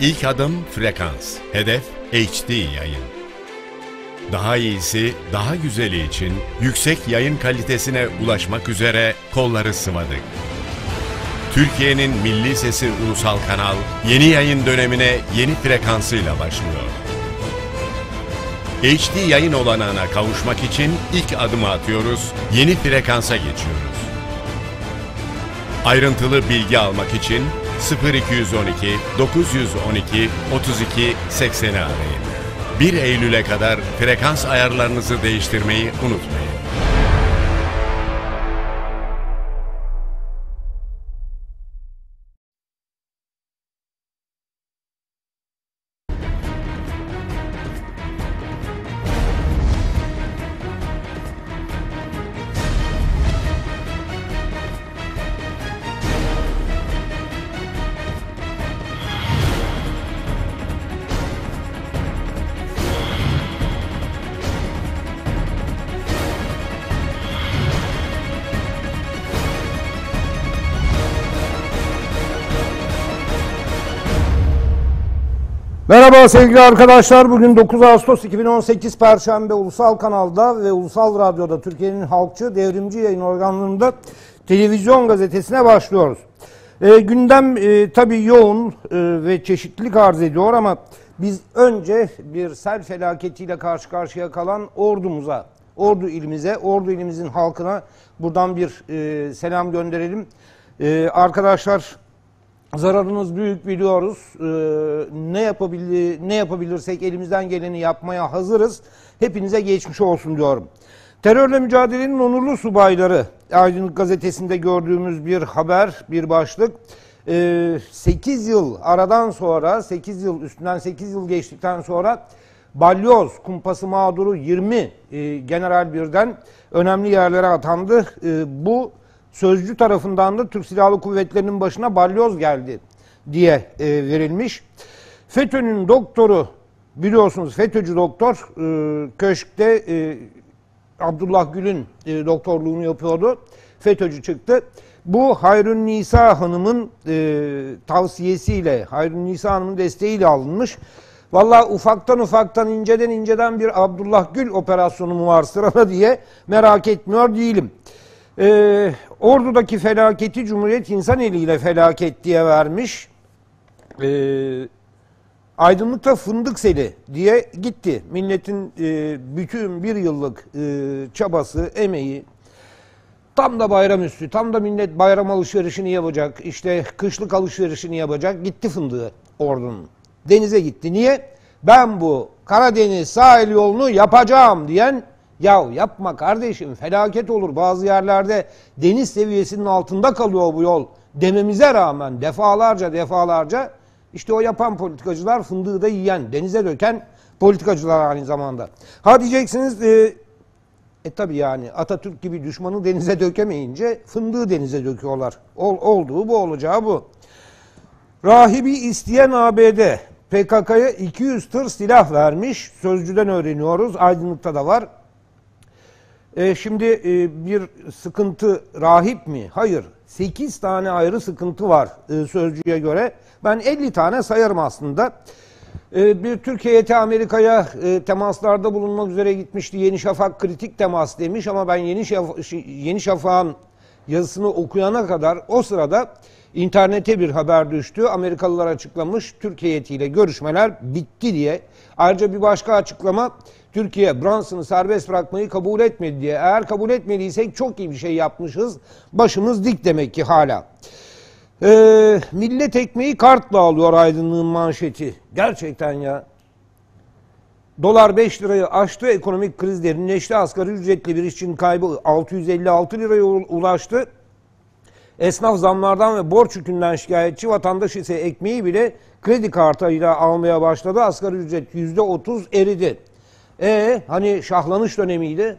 İlk adım frekans. Hedef HD yayın. Daha iyisi, daha güzeli için yüksek yayın kalitesine ulaşmak üzere kolları sıvadık. Türkiye'nin milli sesi ulusal kanal yeni yayın dönemine yeni frekansıyla başlıyor. HD yayın olanağına kavuşmak için ilk adımı atıyoruz, yeni frekansa geçiyoruz. Ayrıntılı bilgi almak için 0212 912 32 80'i arayın. 1 Eylül'e kadar frekans ayarlarınızı değiştirmeyi unutmayın. Merhaba sevgili arkadaşlar. Bugün 9 Ağustos 2018 Perşembe Ulusal Kanal'da ve Ulusal Radyo'da Türkiye'nin halkçı devrimci yayın organlarında televizyon gazetesine başlıyoruz. E, gündem e, tabii yoğun e, ve çeşitlilik arz ediyor ama biz önce bir sel felaketiyle karşı karşıya kalan ordumuza, Ordu ilimize, Ordu ilimizin halkına buradan bir e, selam gönderelim. E, arkadaşlar Zararınız büyük biliyoruz. Ee, ne yapabilir ne yapabilirsek elimizden geleni yapmaya hazırız. Hepinize geçmiş olsun diyorum. Terörle mücadelenin onurlu subayları Aydınlık gazetesinde gördüğümüz bir haber, bir başlık. Ee, 8 yıl aradan sonra, 8 yıl üstünden 8 yıl geçtikten sonra balyoz kumpası mağduru 20 e, general birden önemli yerlere atandı. E, bu Sözcü tarafından da Türk Silahlı Kuvvetleri'nin başına balyoz geldi diye e, verilmiş. FETÖ'nün doktoru biliyorsunuz FETÖ'cü doktor e, köşkte e, Abdullah Gül'ün e, doktorluğunu yapıyordu. FETÖ'cü çıktı. Bu Hayrun Nisa Hanım'ın e, tavsiyesiyle, Hayrun Nisa Hanım'ın desteğiyle alınmış. Valla ufaktan ufaktan inceden inceden bir Abdullah Gül operasyonu mu var sırada diye merak etmiyor değilim. Ee, Ordu'daki felaketi Cumhuriyet insan eliyle felaket diye vermiş. Ee, aydınlıkta fındık seli diye gitti. Milletin e, bütün bir yıllık e, çabası, emeği, tam da bayramüstü, tam da millet bayram alışverişini yapacak, işte kışlık alışverişini yapacak, gitti fındığı Ordu'nun. Denize gitti. Niye? Ben bu Karadeniz sahil yolunu yapacağım diyen Yahu yapma kardeşim felaket olur. Bazı yerlerde deniz seviyesinin altında kalıyor bu yol dememize rağmen defalarca defalarca işte o yapan politikacılar fındığı da yiyen, denize döken politikacılar aynı zamanda. Ha diyeceksiniz e, e tabi yani Atatürk gibi düşmanı denize dökemeyince fındığı denize döküyorlar. Ol, olduğu bu olacağı bu. Rahibi isteyen ABD PKK'ya 200 tır silah vermiş. Sözcüden öğreniyoruz. Aydınlıkta da var. E, şimdi e, bir sıkıntı rahip mi? Hayır. 8 tane ayrı sıkıntı var e, sözcüye göre. Ben 50 tane sayarım aslında. E, bir Türkiye heyeti Amerika'ya e, temaslarda bulunmak üzere gitmişti. Yeni Şafak kritik temas demiş ama ben Yeni, Şaf Yeni Şafak'ın yazısını okuyana kadar o sırada internete bir haber düştü. Amerikalılar açıklamış Türkiye heyetiyle görüşmeler bitti diye. Ayrıca bir başka açıklama Türkiye Brunson'ı serbest bırakmayı kabul etmedi diye. Eğer kabul etmediysek çok iyi bir şey yapmışız. Başımız dik demek ki hala. Ee, millet ekmeği kartla alıyor aydınlığın manşeti. Gerçekten ya. Dolar 5 lirayı aştı. Ekonomik kriz derinleşti. Asgari ücretli bir işçinin kaybı 656 liraya ulaştı. Esnaf zamlardan ve borç yükünden şikayetçi vatandaş ise ekmeği bile kredi kartıyla almaya başladı. Asgari ücret %30 eridi. E hani şahlanış dönemiydi.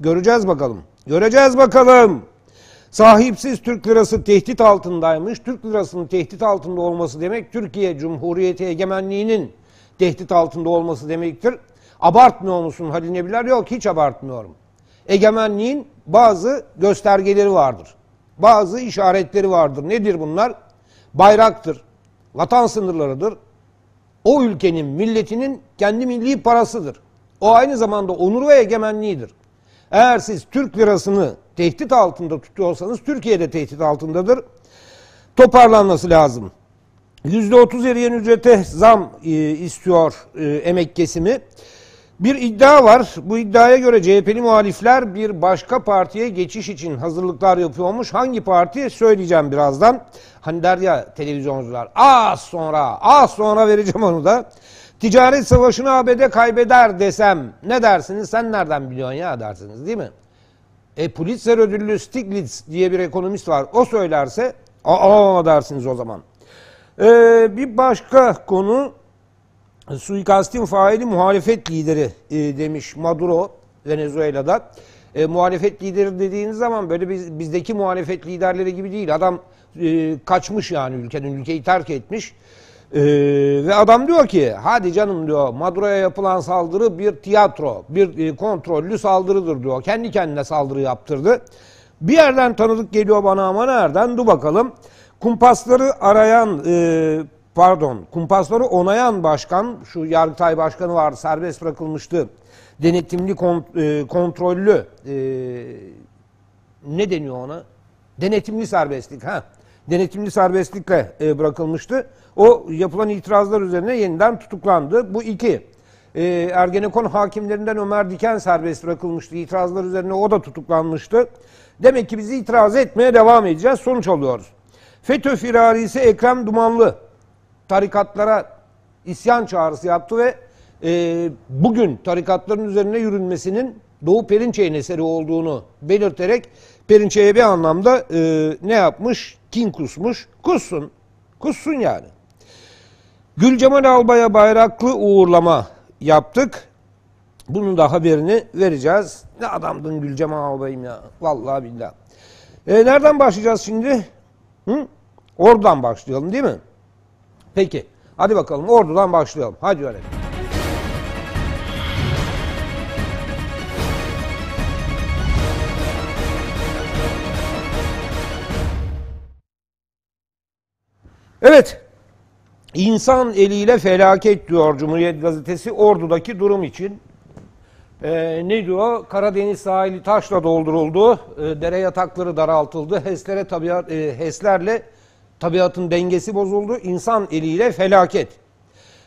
Göreceğiz bakalım. Göreceğiz bakalım. Sahipsiz Türk lirası tehdit altındaymış. Türk lirasının tehdit altında olması demek Türkiye Cumhuriyeti egemenliğinin tehdit altında olması demektir. Abartmıyor musun Halil Nebiler? Yok hiç abartmıyorum. Egemenliğin bazı göstergeleri vardır. Bazı işaretleri vardır. Nedir bunlar? Bayraktır, vatan sınırlarıdır, o ülkenin milletinin kendi milli parasıdır. O aynı zamanda onur ve egemenliğidir. Eğer siz Türk lirasını tehdit altında tutuyorsanız Türkiye de tehdit altındadır. Toparlanması lazım. %30 eriyen ücrete zam e, istiyor e, emek kesimi. Bir iddia var. Bu iddiaya göre CHP'li muhalifler bir başka partiye geçiş için hazırlıklar yapıyormuş. Hangi parti söyleyeceğim birazdan. Hani der ya televizyoncular az sonra az sonra vereceğim onu da. Ticaret savaşını ABD kaybeder desem ne dersiniz? Sen nereden biliyorsun ya dersiniz değil mi? E Pulitzer ödüllü Stiglitz diye bir ekonomist var. O söylerse aa dersiniz o zaman. Ee, bir başka konu suikastin faili muhalefet lideri e, demiş Maduro Venezuela'da. E, muhalefet lideri dediğiniz zaman böyle biz, bizdeki muhalefet liderleri gibi değil. Adam e, kaçmış yani ülkeden, ülkeyi terk etmiş. E, ve adam diyor ki hadi canım diyor Maduro'ya yapılan saldırı bir tiyatro, bir e, kontrollü saldırıdır diyor. Kendi kendine saldırı yaptırdı. Bir yerden tanıdık geliyor bana ama nereden? Dur bakalım. Kumpasları arayan e, pardon kumpasları onayan başkan şu Yargıtay Başkanı vardı serbest bırakılmıştı. Denetimli kont, e, kontrollü e, ne deniyor ona? Denetimli serbestlik ha. Denetimli serbestlikle e, bırakılmıştı. O yapılan itirazlar üzerine yeniden tutuklandı. Bu iki. E, Ergenekon hakimlerinden Ömer Diken serbest bırakılmıştı. İtirazlar üzerine o da tutuklanmıştı. Demek ki biz itiraz etmeye devam edeceğiz. Sonuç alıyoruz. FETÖ firarisi Ekrem Dumanlı tarikatlara isyan çağrısı yaptı ve e, bugün tarikatların üzerine yürünmesinin Doğu Perinçey'in eseri olduğunu belirterek Perinçey'e bir anlamda e, ne yapmış? Kin kusmuş. Kussun. Kussun yani. Gülcemal Albay'a bayraklı uğurlama yaptık. Bunun da haberini vereceğiz. Ne adamdın Gülcemal Albay'ım ya. Vallahi billah. E, nereden başlayacağız şimdi? Hı? Oradan başlayalım değil mi? Peki. Hadi bakalım ordudan başlayalım. Hadi öyle. Evet. İnsan eliyle felaket diyor Cumhuriyet Gazetesi Ordu'daki durum için. Ee, ne diyor? Karadeniz sahili taşla dolduruldu. Ee, dere yatakları daraltıldı. HES'lere tabiat, e, HES'lerle tabiatın dengesi bozuldu. İnsan eliyle felaket.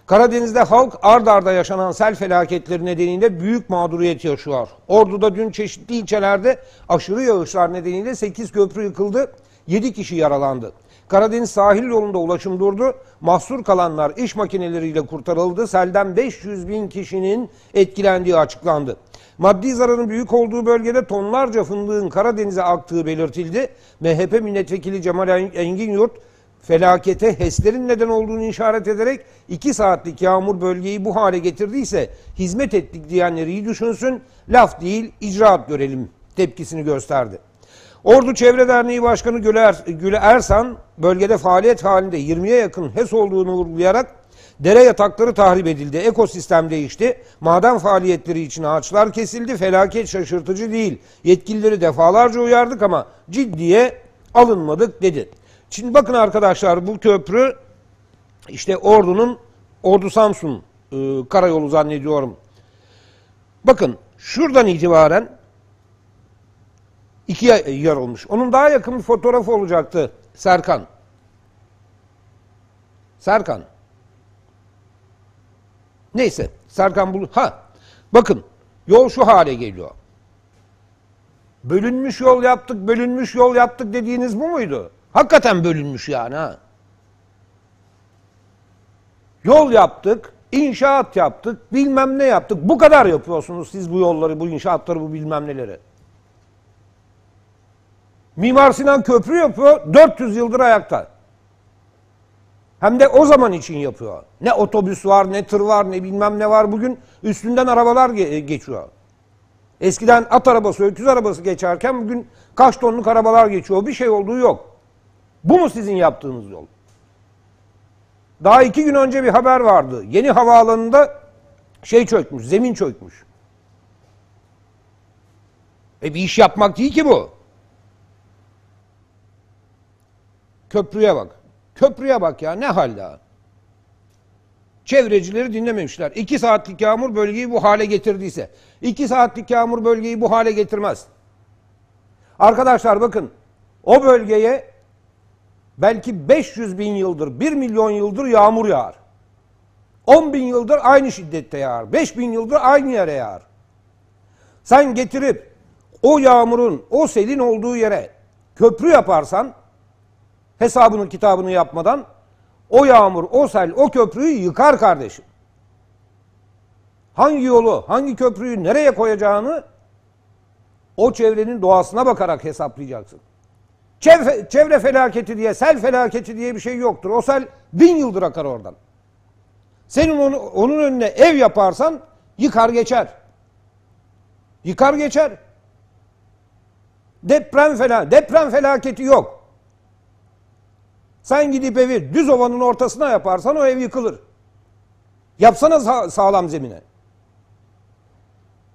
Karadeniz'de halk ard arda yaşanan sel felaketleri nedeniyle büyük mağduriyet yaşıyor. Ordu'da dün çeşitli ilçelerde aşırı yağışlar nedeniyle 8 köprü yıkıldı, 7 kişi yaralandı. Karadeniz sahil yolunda ulaşım durdu. Mahsur kalanlar iş makineleriyle kurtarıldı. Selden 500 bin kişinin etkilendiği açıklandı. Maddi zararın büyük olduğu bölgede tonlarca fındığın Karadeniz'e aktığı belirtildi. MHP milletvekili Cemal Engin Yurt felakete HES'lerin neden olduğunu işaret ederek 2 saatlik yağmur bölgeyi bu hale getirdiyse hizmet ettik diyenleri iyi düşünsün, laf değil icraat görelim tepkisini gösterdi. Ordu Çevre Derneği Başkanı Güler, Güle Ersan bölgede faaliyet halinde 20'ye yakın HES olduğunu vurgulayarak dere yatakları tahrip edildi, ekosistem değişti, maden faaliyetleri için ağaçlar kesildi, felaket şaşırtıcı değil. Yetkilileri defalarca uyardık ama ciddiye alınmadık dedi. Şimdi bakın arkadaşlar bu köprü işte Ordu'nun Ordu Samsun e, karayolu zannediyorum. Bakın şuradan itibaren ikiye yarılmış. Onun daha yakın bir fotoğrafı olacaktı Serkan. Serkan. Neyse Serkan bul. Ha bakın yol şu hale geliyor. Bölünmüş yol yaptık, bölünmüş yol yaptık dediğiniz bu muydu? Hakikaten bölünmüş yani ha. Yol yaptık, inşaat yaptık, bilmem ne yaptık. Bu kadar yapıyorsunuz siz bu yolları, bu inşaatları, bu bilmem neleri. Mimar Sinan köprü yapıyor, 400 yıldır ayakta. Hem de o zaman için yapıyor. Ne otobüs var, ne tır var, ne bilmem ne var. Bugün üstünden arabalar geçiyor. Eskiden at arabası, öküz arabası geçerken bugün kaç tonluk arabalar geçiyor. Bir şey olduğu yok. Bu mu sizin yaptığınız yol? Daha iki gün önce bir haber vardı. Yeni havaalanında şey çökmüş, zemin çökmüş. E bir iş yapmak değil ki bu. Köprüye bak. Köprüye bak ya ne halde. Çevrecileri dinlememişler. İki saatlik yağmur bölgeyi bu hale getirdiyse. iki saatlik yağmur bölgeyi bu hale getirmez. Arkadaşlar bakın o bölgeye belki 500 bin yıldır, 1 milyon yıldır yağmur yağar. 10 bin yıldır aynı şiddette yağar. 5 bin yıldır aynı yere yağar. Sen getirip o yağmurun, o selin olduğu yere köprü yaparsan hesabını kitabını yapmadan o yağmur, o sel, o köprüyü yıkar kardeşim. Hangi yolu, hangi köprüyü nereye koyacağını o çevrenin doğasına bakarak hesaplayacaksın. Çevre, çevre felaketi diye, sel felaketi diye bir şey yoktur. O sel bin yıldır akar oradan. Senin onu, onun önüne ev yaparsan yıkar geçer. Yıkar geçer. Deprem falan, deprem felaketi yok. Sen gidip evi düz ovanın ortasına yaparsan o ev yıkılır. Yapsana sağ, sağlam zemine.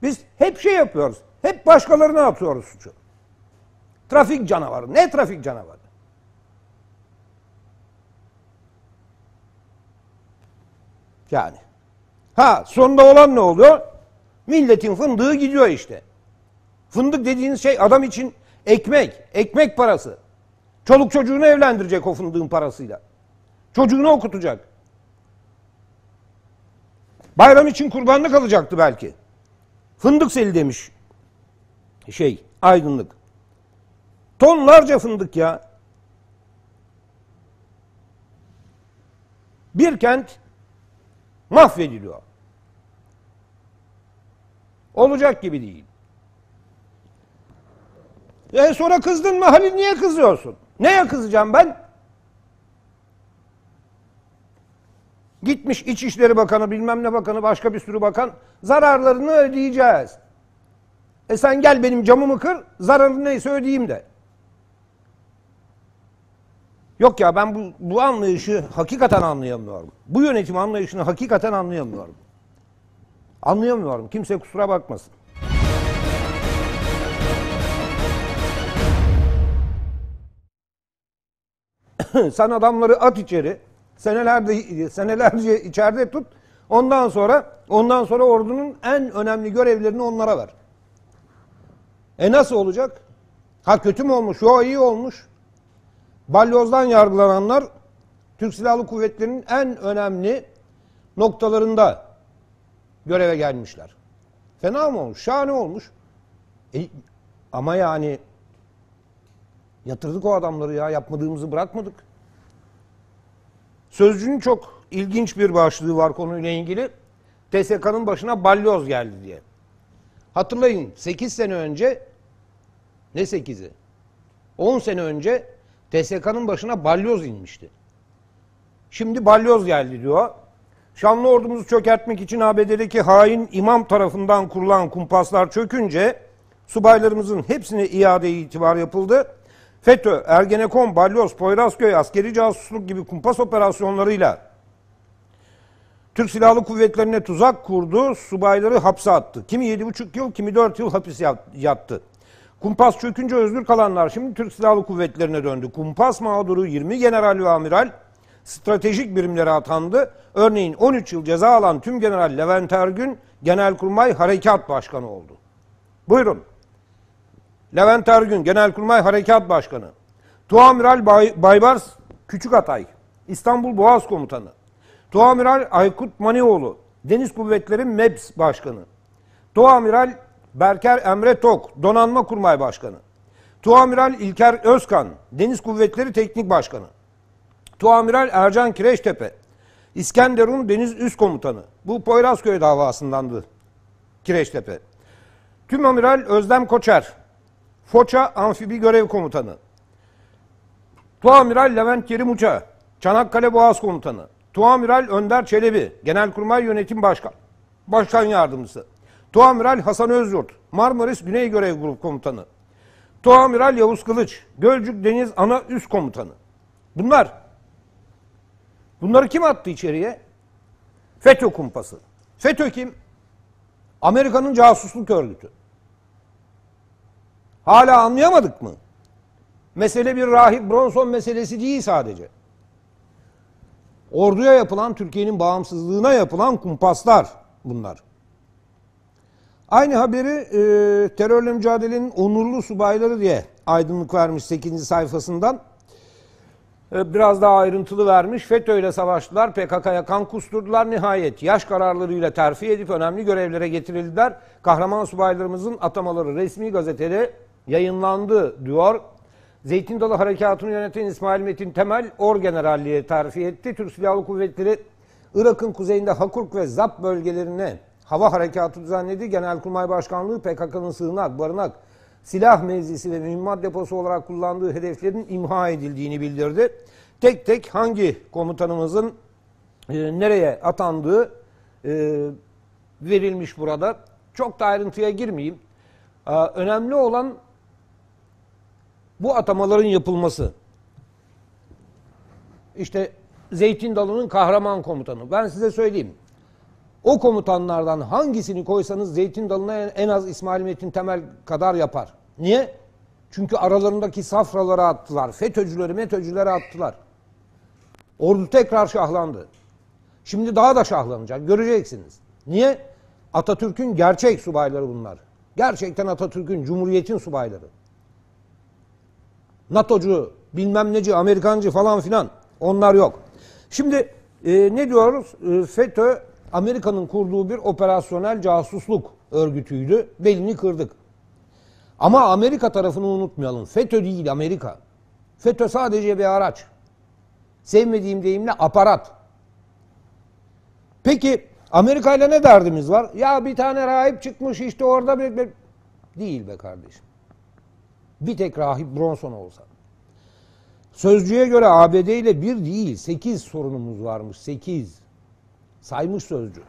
Biz hep şey yapıyoruz. Hep başkalarına atıyoruz suçu. Trafik canavarı. Ne trafik canavarı? Yani. Ha sonunda olan ne oluyor? Milletin fındığı gidiyor işte. Fındık dediğiniz şey adam için ekmek, ekmek parası. Çoluk çocuğunu evlendirecek o fındığın parasıyla. Çocuğunu okutacak. Bayram için kurbanlık alacaktı belki. Fındık seli demiş. Şey, aydınlık. Tonlarca fındık ya. Bir kent mahvediliyor. Olacak gibi değil. E sonra kızdın mı Halil niye kızıyorsun? Neye kızacağım ben? Gitmiş İçişleri Bakanı bilmem ne bakanı başka bir sürü bakan zararlarını ödeyeceğiz. E sen gel benim camımı kır zararı neyse ödeyeyim de. Yok ya ben bu, bu anlayışı hakikaten anlayamıyorum. Bu yönetim anlayışını hakikaten anlayamıyorum. Anlayamıyorum. Kimse kusura bakmasın. Sen adamları at içeri. Senelerce senelerce içeride tut. Ondan sonra ondan sonra ordunun en önemli görevlerini onlara ver. E nasıl olacak? Ha kötü mü olmuş? Yo iyi olmuş. Balyozdan yargılananlar Türk Silahlı Kuvvetleri'nin en önemli noktalarında göreve gelmişler. Fena mı olmuş? Şahane olmuş. E, ama yani yatırdık o adamları ya yapmadığımızı bırakmadık. Sözcünün çok ilginç bir başlığı var konuyla ilgili. TSK'nın başına balyoz geldi diye. Hatırlayın 8 sene önce ne 8'i? 10 sene önce TSK'nın başına balyoz inmişti. Şimdi balyoz geldi diyor. Şanlı ordumuzu çökertmek için ABD'deki hain imam tarafından kurulan kumpaslar çökünce subaylarımızın hepsine iade itibar yapıldı. FETÖ, Ergenekon, Balyoz, Poyrazköy, askeri casusluk gibi kumpas operasyonlarıyla Türk Silahlı Kuvvetlerine tuzak kurdu, subayları hapse attı. Kimi 7,5 yıl, kimi 4 yıl hapis yattı. Kumpas çökünce özgür kalanlar şimdi Türk Silahlı Kuvvetlerine döndü. Kumpas mağduru 20 general ve amiral stratejik birimlere atandı. Örneğin 13 yıl ceza alan tüm general Levent Ergün Genelkurmay Harekat Başkanı oldu. Buyurun. Levent Ergün Genelkurmay Harekat Başkanı. Tuamiral Bay, Baybars Küçükatay İstanbul Boğaz Komutanı. Tuamiral Aykut Manioğlu Deniz Kuvvetleri MEBS Başkanı. Tuamiral Berker Emre Tok Donanma Kurmay Başkanı. Tuamiral İlker Özkan Deniz Kuvvetleri Teknik Başkanı. Tuamiral Ercan Kireçtepe İskenderun Deniz Üst Komutanı. Bu Poyrazköy davasındandı Kireçtepe. Tüm Amiral Özlem Koçer Foça Amfibi Görev Komutanı. Tuamiral Levent Kerim Uça Çanakkale Boğaz Komutanı. Tuamiral Önder Çelebi Genelkurmay Yönetim Başkan Başkan Yardımcısı. Tuamiral Hasan Özyurt Marmaris Güney Görev Grup Komutanı. Tuamiral Yavuz Kılıç Gölcük Deniz Ana Üst Komutanı. Bunlar Bunları kim attı içeriye? FETÖ kumpası. FETÖ kim? Amerika'nın casusluk örgütü. Hala anlayamadık mı? Mesele bir rahip Bronson meselesi değil sadece. Orduya yapılan, Türkiye'nin bağımsızlığına yapılan kumpaslar bunlar. Aynı haberi e, terörle mücadelenin onurlu subayları diye aydınlık vermiş 8. sayfasından. E, biraz daha ayrıntılı vermiş. FETÖ ile savaştılar, PKK'ya kan kusturdular. Nihayet yaş kararlarıyla terfi edip önemli görevlere getirildiler. Kahraman subaylarımızın atamaları resmi gazetede yayınlandı diyor. Zeytin Dalı Harekatı'nı yöneten İsmail Metin Temel Orgeneralliğe terfi etti. Türk Silahlı Kuvvetleri Irak'ın kuzeyinde Hakurk ve Zap bölgelerine hava harekatı düzenledi. Genelkurmay Başkanlığı PKK'nın sığınak, barınak, silah mevzisi ve mühimmat deposu olarak kullandığı hedeflerin imha edildiğini bildirdi. Tek tek hangi komutanımızın e, nereye atandığı e, verilmiş burada. Çok da ayrıntıya girmeyeyim. E, önemli olan bu atamaların yapılması. İşte Zeytin Dalı'nın kahraman komutanı. Ben size söyleyeyim. O komutanlardan hangisini koysanız Zeytin Dalı'na en az İsmail Metin Temel kadar yapar. Niye? Çünkü aralarındaki safraları attılar. FETÖ'cüleri, METÖ'cüleri attılar. Ordu tekrar şahlandı. Şimdi daha da şahlanacak. Göreceksiniz. Niye? Atatürk'ün gerçek subayları bunlar. Gerçekten Atatürk'ün, Cumhuriyet'in subayları. NATO'cu, bilmem neci, Amerikancı falan filan onlar yok. Şimdi e, ne diyoruz? E, FETÖ Amerika'nın kurduğu bir operasyonel casusluk örgütüydü. Belini kırdık. Ama Amerika tarafını unutmayalım. FETÖ değil Amerika. FETÖ sadece bir araç. Sevmediğim deyimle aparat. Peki Amerika ile ne derdimiz var? Ya bir tane rahip çıkmış işte orada bir, bir... değil be kardeşim. Bir tek rahip Bronson olsa. Sözcüye göre ABD ile bir değil sekiz sorunumuz varmış. Sekiz. Saymış sözcü.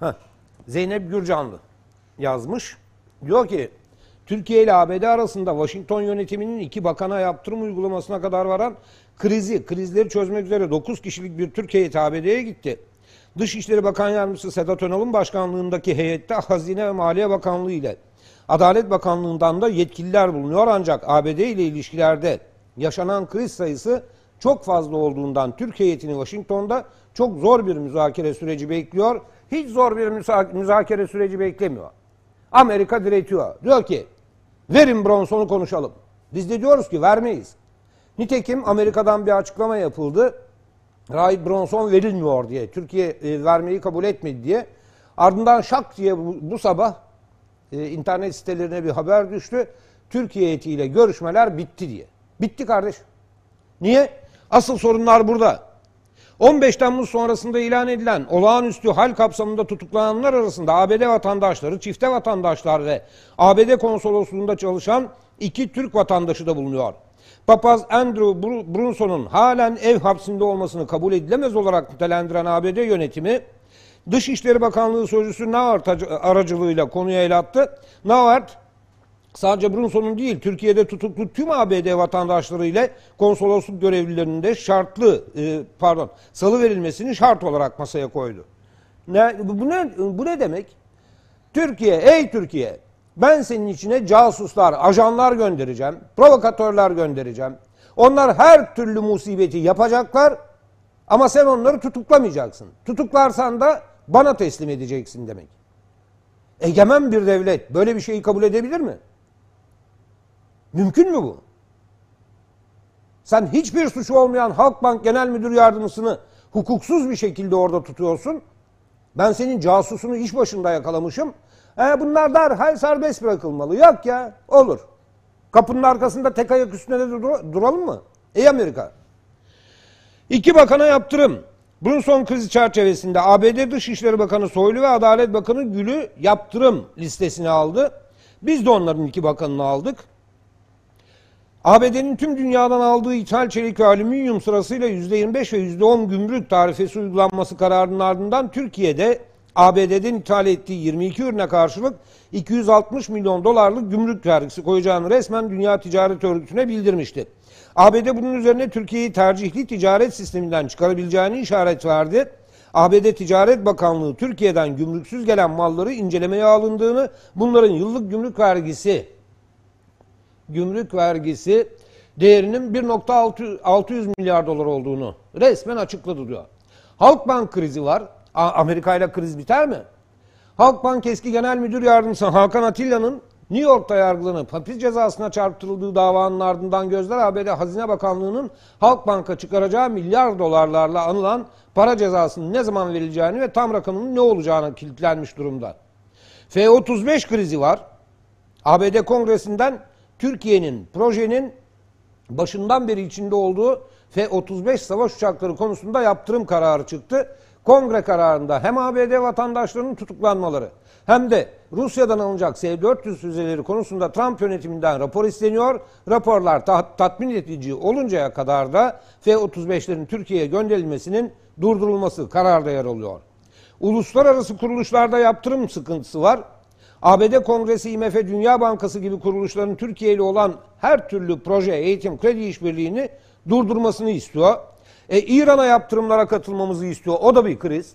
Heh. Zeynep Gürcanlı yazmış. Diyor ki Türkiye ile ABD arasında Washington yönetiminin iki bakana yaptırım uygulamasına kadar varan krizi, krizleri çözmek üzere 9 kişilik bir Türk heyeti ABD'ye gitti. Dışişleri Bakan Yardımcısı Sedat Önal'ın başkanlığındaki heyette Hazine ve Maliye Bakanlığı ile Adalet Bakanlığı'ndan da yetkililer bulunuyor ancak ABD ile ilişkilerde yaşanan kriz sayısı çok fazla olduğundan Türk heyetini Washington'da çok zor bir müzakere süreci bekliyor. Hiç zor bir müzakere süreci beklemiyor. Amerika diretiyor. Diyor ki verin Bronson'u konuşalım. Biz de diyoruz ki vermeyiz. Nitekim Amerika'dan bir açıklama yapıldı. Rahip Bronson verilmiyor diye. Türkiye e, vermeyi kabul etmedi diye. Ardından şak diye bu, bu sabah e, internet sitelerine bir haber düştü. Türkiye heyetiyle görüşmeler bitti diye. Bitti kardeş. Niye? Asıl sorunlar burada. 15 Temmuz sonrasında ilan edilen olağanüstü hal kapsamında tutuklananlar arasında ABD vatandaşları, çifte vatandaşlar ve ABD konsolosluğunda çalışan iki Türk vatandaşı da bulunuyor. Papaz Andrew Brunson'un halen ev hapsinde olmasını kabul edilemez olarak nitelendiren ABD yönetimi Dışişleri Bakanlığı Sözcüsü Nauert aracılığıyla konuya el attı. Nauert sadece Brunson'un değil Türkiye'de tutuklu tüm ABD vatandaşları ile konsolosluk görevlilerinin de şartlı e, pardon salı verilmesini şart olarak masaya koydu. Ne, bu ne bu ne demek? Türkiye ey Türkiye ben senin içine casuslar, ajanlar göndereceğim, provokatörler göndereceğim. Onlar her türlü musibeti yapacaklar ama sen onları tutuklamayacaksın. Tutuklarsan da bana teslim edeceksin demek. Egemen bir devlet böyle bir şeyi kabul edebilir mi? Mümkün mü bu? Sen hiçbir suçu olmayan Halkbank Genel Müdür Yardımcısını hukuksuz bir şekilde orada tutuyorsun. Ben senin casusunu iş başında yakalamışım. E bunlar derhal serbest bırakılmalı. Yok ya olur. Kapının arkasında tek ayak üstünde de dur duralım mı? Ey Amerika. İki bakana yaptırım. Brunson krizi çerçevesinde ABD Dışişleri Bakanı Soylu ve Adalet Bakanı Gül'ü yaptırım listesine aldı. Biz de onların iki bakanını aldık. ABD'nin tüm dünyadan aldığı ithal çelik ve alüminyum sırasıyla %25 ve %10 gümrük tarifesi uygulanması kararının ardından Türkiye'de ABD'den ithal ettiği 22 ürüne karşılık 260 milyon dolarlık gümrük vergisi koyacağını resmen Dünya Ticaret Örgütü'ne bildirmişti. ABD bunun üzerine Türkiye'yi tercihli ticaret sisteminden çıkarabileceğini işaret verdi. ABD Ticaret Bakanlığı Türkiye'den gümrüksüz gelen malları incelemeye alındığını, bunların yıllık gümrük vergisi gümrük vergisi değerinin 1.600 milyar dolar olduğunu resmen açıkladı diyor. Halkbank krizi var. Amerika ile kriz biter mi? Halkbank eski genel müdür yardımcısı Hakan Atilla'nın New York'ta yargılanıp hapis cezasına çarptırıldığı davanın ardından gözler ABD Hazine Bakanlığı'nın Halkbank'a çıkaracağı milyar dolarlarla anılan para cezasının ne zaman verileceğini ve tam rakamının ne olacağını kilitlenmiş durumda. F-35 krizi var. ABD Kongresi'nden Türkiye'nin projenin başından beri içinde olduğu F-35 savaş uçakları konusunda yaptırım kararı çıktı. Kongre kararında hem ABD vatandaşlarının tutuklanmaları hem de Rusya'dan alınacak S-400 füzeleri konusunda Trump yönetiminden rapor isteniyor. Raporlar ta- tatmin edici oluncaya kadar da F-35'lerin Türkiye'ye gönderilmesinin durdurulması kararda yer alıyor. Uluslararası kuruluşlarda yaptırım sıkıntısı var. ABD Kongresi, IMF, Dünya Bankası gibi kuruluşların Türkiye ile olan her türlü proje, eğitim, kredi işbirliğini durdurmasını istiyor. E, İran'a yaptırımlara katılmamızı istiyor. O da bir kriz.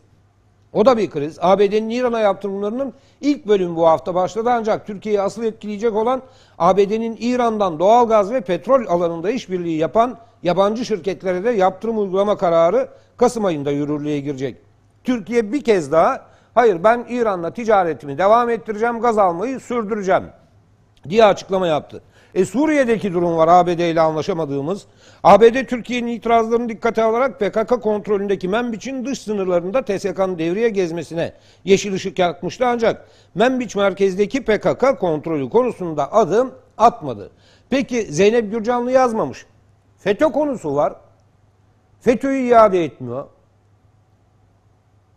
O da bir kriz. ABD'nin İran'a yaptırımlarının ilk bölümü bu hafta başladı ancak Türkiye'yi asıl etkileyecek olan ABD'nin İran'dan doğal gaz ve petrol alanında işbirliği yapan yabancı şirketlere de yaptırım uygulama kararı Kasım ayında yürürlüğe girecek. Türkiye bir kez daha hayır ben İran'la ticaretimi devam ettireceğim, gaz almayı sürdüreceğim diye açıklama yaptı. E Suriye'deki durum var ABD ile anlaşamadığımız. ABD Türkiye'nin itirazlarını dikkate alarak PKK kontrolündeki Menbiç'in dış sınırlarında TSK'nın devreye gezmesine yeşil ışık yakmıştı ancak Menbiç merkezdeki PKK kontrolü konusunda adım atmadı. Peki Zeynep Gürcanlı yazmamış. FETÖ konusu var. FETÖ'yü iade etmiyor.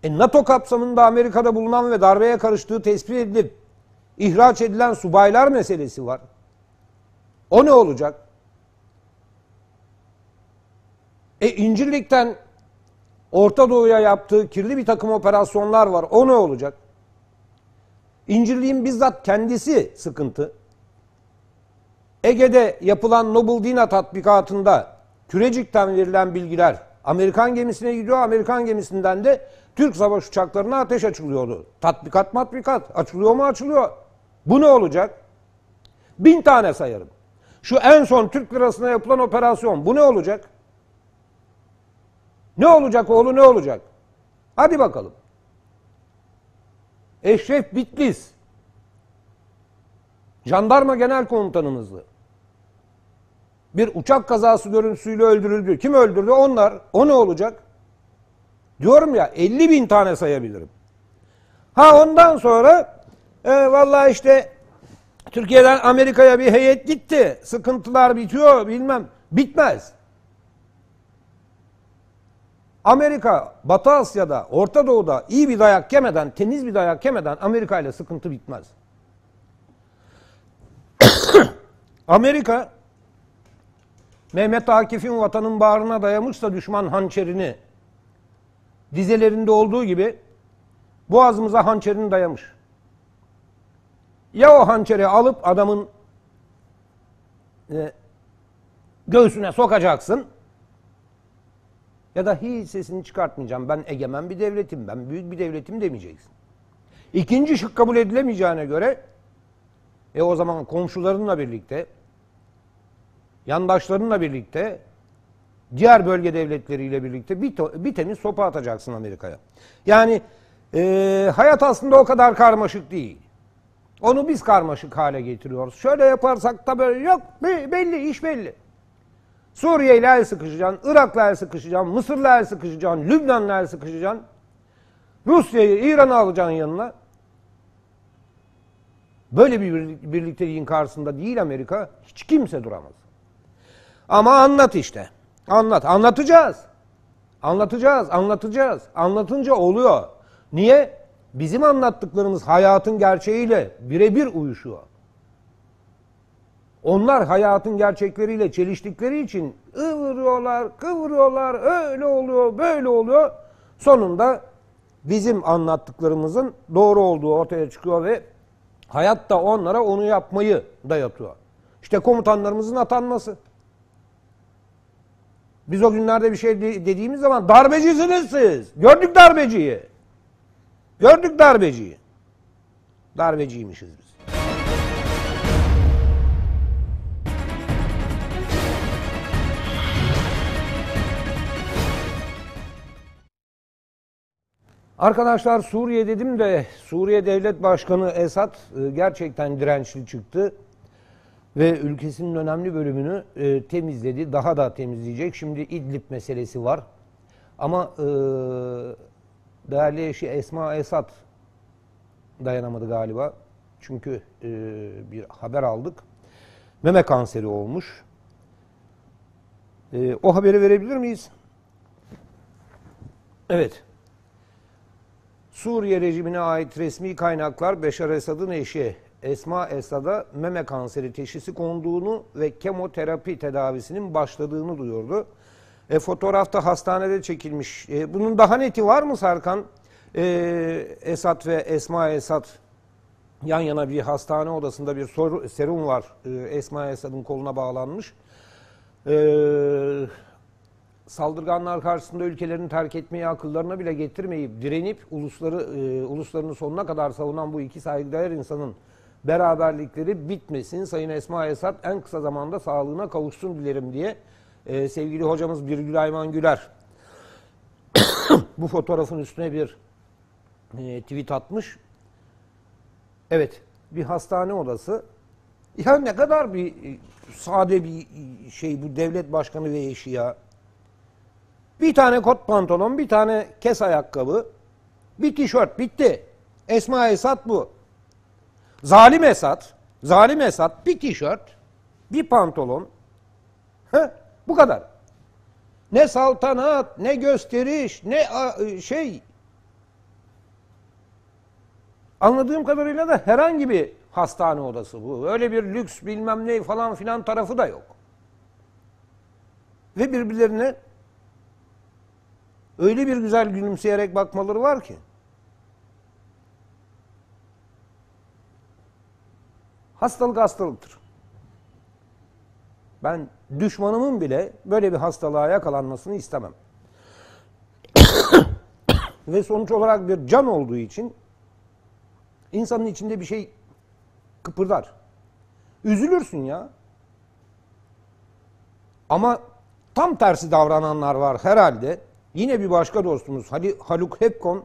E NATO kapsamında Amerika'da bulunan ve darbeye karıştığı tespit edilip ihraç edilen subaylar meselesi var. O ne olacak? E İncirlik'ten Orta Doğu'ya yaptığı kirli bir takım operasyonlar var. O ne olacak? İncirlik'in bizzat kendisi sıkıntı. Ege'de yapılan Noble Dina tatbikatında Kürecik'ten verilen bilgiler Amerikan gemisine gidiyor. Amerikan gemisinden de Türk savaş uçaklarına ateş açılıyordu. Tatbikat matbikat açılıyor mu açılıyor. Bu ne olacak? Bin tane sayarım. Şu en son Türk lirasına yapılan operasyon bu ne olacak? Ne olacak oğlu ne olacak? Hadi bakalım. Eşref Bitlis. Jandarma Genel Komutanımızdı. Bir uçak kazası görüntüsüyle öldürüldü. Kim öldürdü? Onlar. O ne olacak? Diyorum ya 50 bin tane sayabilirim. Ha ondan sonra e, vallahi işte Türkiye'den Amerika'ya bir heyet gitti. Sıkıntılar bitiyor bilmem. Bitmez. Amerika, Batı Asya'da, Orta Doğu'da iyi bir dayak yemeden, temiz bir dayak yemeden Amerika ile sıkıntı bitmez. Amerika, Mehmet Akif'in vatanın bağrına dayamışsa düşman hançerini, dizelerinde olduğu gibi boğazımıza hançerini dayamış. Ya o hançeri alıp adamın e, göğsüne sokacaksın ya da hiç sesini çıkartmayacağım. Ben egemen bir devletim, ben büyük bir devletim demeyeceksin. İkinci şık kabul edilemeyeceğine göre e o zaman komşularınla birlikte yandaşlarınla birlikte diğer bölge devletleriyle birlikte bir, bir temiz sopa atacaksın Amerika'ya. Yani e, hayat aslında o kadar karmaşık değil. Onu biz karmaşık hale getiriyoruz. Şöyle yaparsak da böyle yok belli iş belli. Suriye ile el sıkışacaksın, Irak'la el sıkışacaksın, Mısır'la el sıkışacaksın, Lübnan'la el sıkışacaksın. Rusya'yı, İran'ı alacaksın yanına. Böyle bir birlikteliğin karşısında değil Amerika, hiç kimse duramaz. Ama anlat işte. Anlat. Anlatacağız. Anlatacağız, anlatacağız. Anlatınca oluyor. Niye? Bizim anlattıklarımız hayatın gerçeğiyle birebir uyuşuyor. Onlar hayatın gerçekleriyle çeliştikleri için ıvırıyorlar, kıvırıyorlar, öyle oluyor, böyle oluyor. Sonunda bizim anlattıklarımızın doğru olduğu ortaya çıkıyor ve hayat da onlara onu yapmayı dayatıyor. İşte komutanlarımızın atanması. Biz o günlerde bir şey dediğimiz zaman darbecisiniz siz. Gördük darbeciyi. Gördük darbeciyi. Darbeciymişiz biz. Arkadaşlar Suriye dedim de Suriye Devlet Başkanı Esad e, gerçekten dirençli çıktı ve ülkesinin önemli bölümünü e, temizledi. Daha da temizleyecek. Şimdi İdlib meselesi var. Ama e, değerli eşi Esma Esad dayanamadı galiba. Çünkü e, bir haber aldık. Meme kanseri olmuş. E, o haberi verebilir miyiz? Evet. Suriye rejimine ait resmi kaynaklar Beşar Esad'ın eşi Esma Esad'a meme kanseri teşhisi konduğunu ve kemoterapi tedavisinin başladığını duyurdu. E, fotoğrafta hastanede çekilmiş. E, bunun daha neti var mı Sarkan? E, Esad ve Esma Esad yan yana bir hastane odasında bir serum var. E, Esma Esad'ın koluna bağlanmış. Eee saldırganlar karşısında ülkelerini terk etmeyi akıllarına bile getirmeyip direnip ulusları e, uluslarını sonuna kadar savunan bu iki saygıdeğer insanın beraberlikleri bitmesin. Sayın Esma Esat en kısa zamanda sağlığına kavuşsun dilerim diye e, sevgili hocamız Birgül Ayman Güler bu fotoğrafın üstüne bir e, tweet atmış. Evet bir hastane odası. Ya ne kadar bir e, sade bir e, şey bu devlet başkanı ve eşi ya. Bir tane kot pantolon, bir tane kes ayakkabı, bir tişört bitti. Esma Esat bu. Zalim Esat, zalim Esat bir tişört, bir pantolon. Heh, bu kadar. Ne saltanat, ne gösteriş, ne şey. Anladığım kadarıyla da herhangi bir hastane odası bu. Öyle bir lüks bilmem ne falan filan tarafı da yok. Ve birbirlerine öyle bir güzel gülümseyerek bakmaları var ki. Hastalık hastalıktır. Ben düşmanımın bile böyle bir hastalığa yakalanmasını istemem. Ve sonuç olarak bir can olduğu için insanın içinde bir şey kıpırdar. Üzülürsün ya. Ama tam tersi davrananlar var herhalde. Yine bir başka dostumuz Haluk Hepkon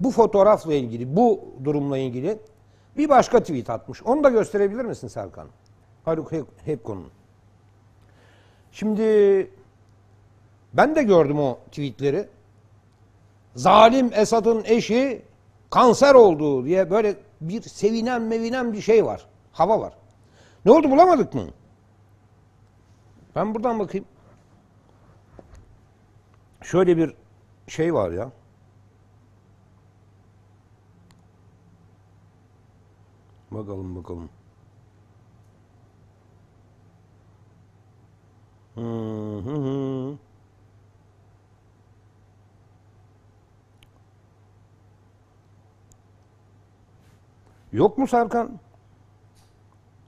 bu fotoğrafla ilgili, bu durumla ilgili bir başka tweet atmış. Onu da gösterebilir misin Serkan? Haluk Hepkon'un. Şimdi ben de gördüm o tweetleri. Zalim Esad'ın eşi kanser oldu diye böyle bir sevinen mevinen bir şey var. Hava var. Ne oldu bulamadık mı? Ben buradan bakayım. Şöyle bir şey var ya. Bakalım bakalım. Hı. Yok mu Serkan?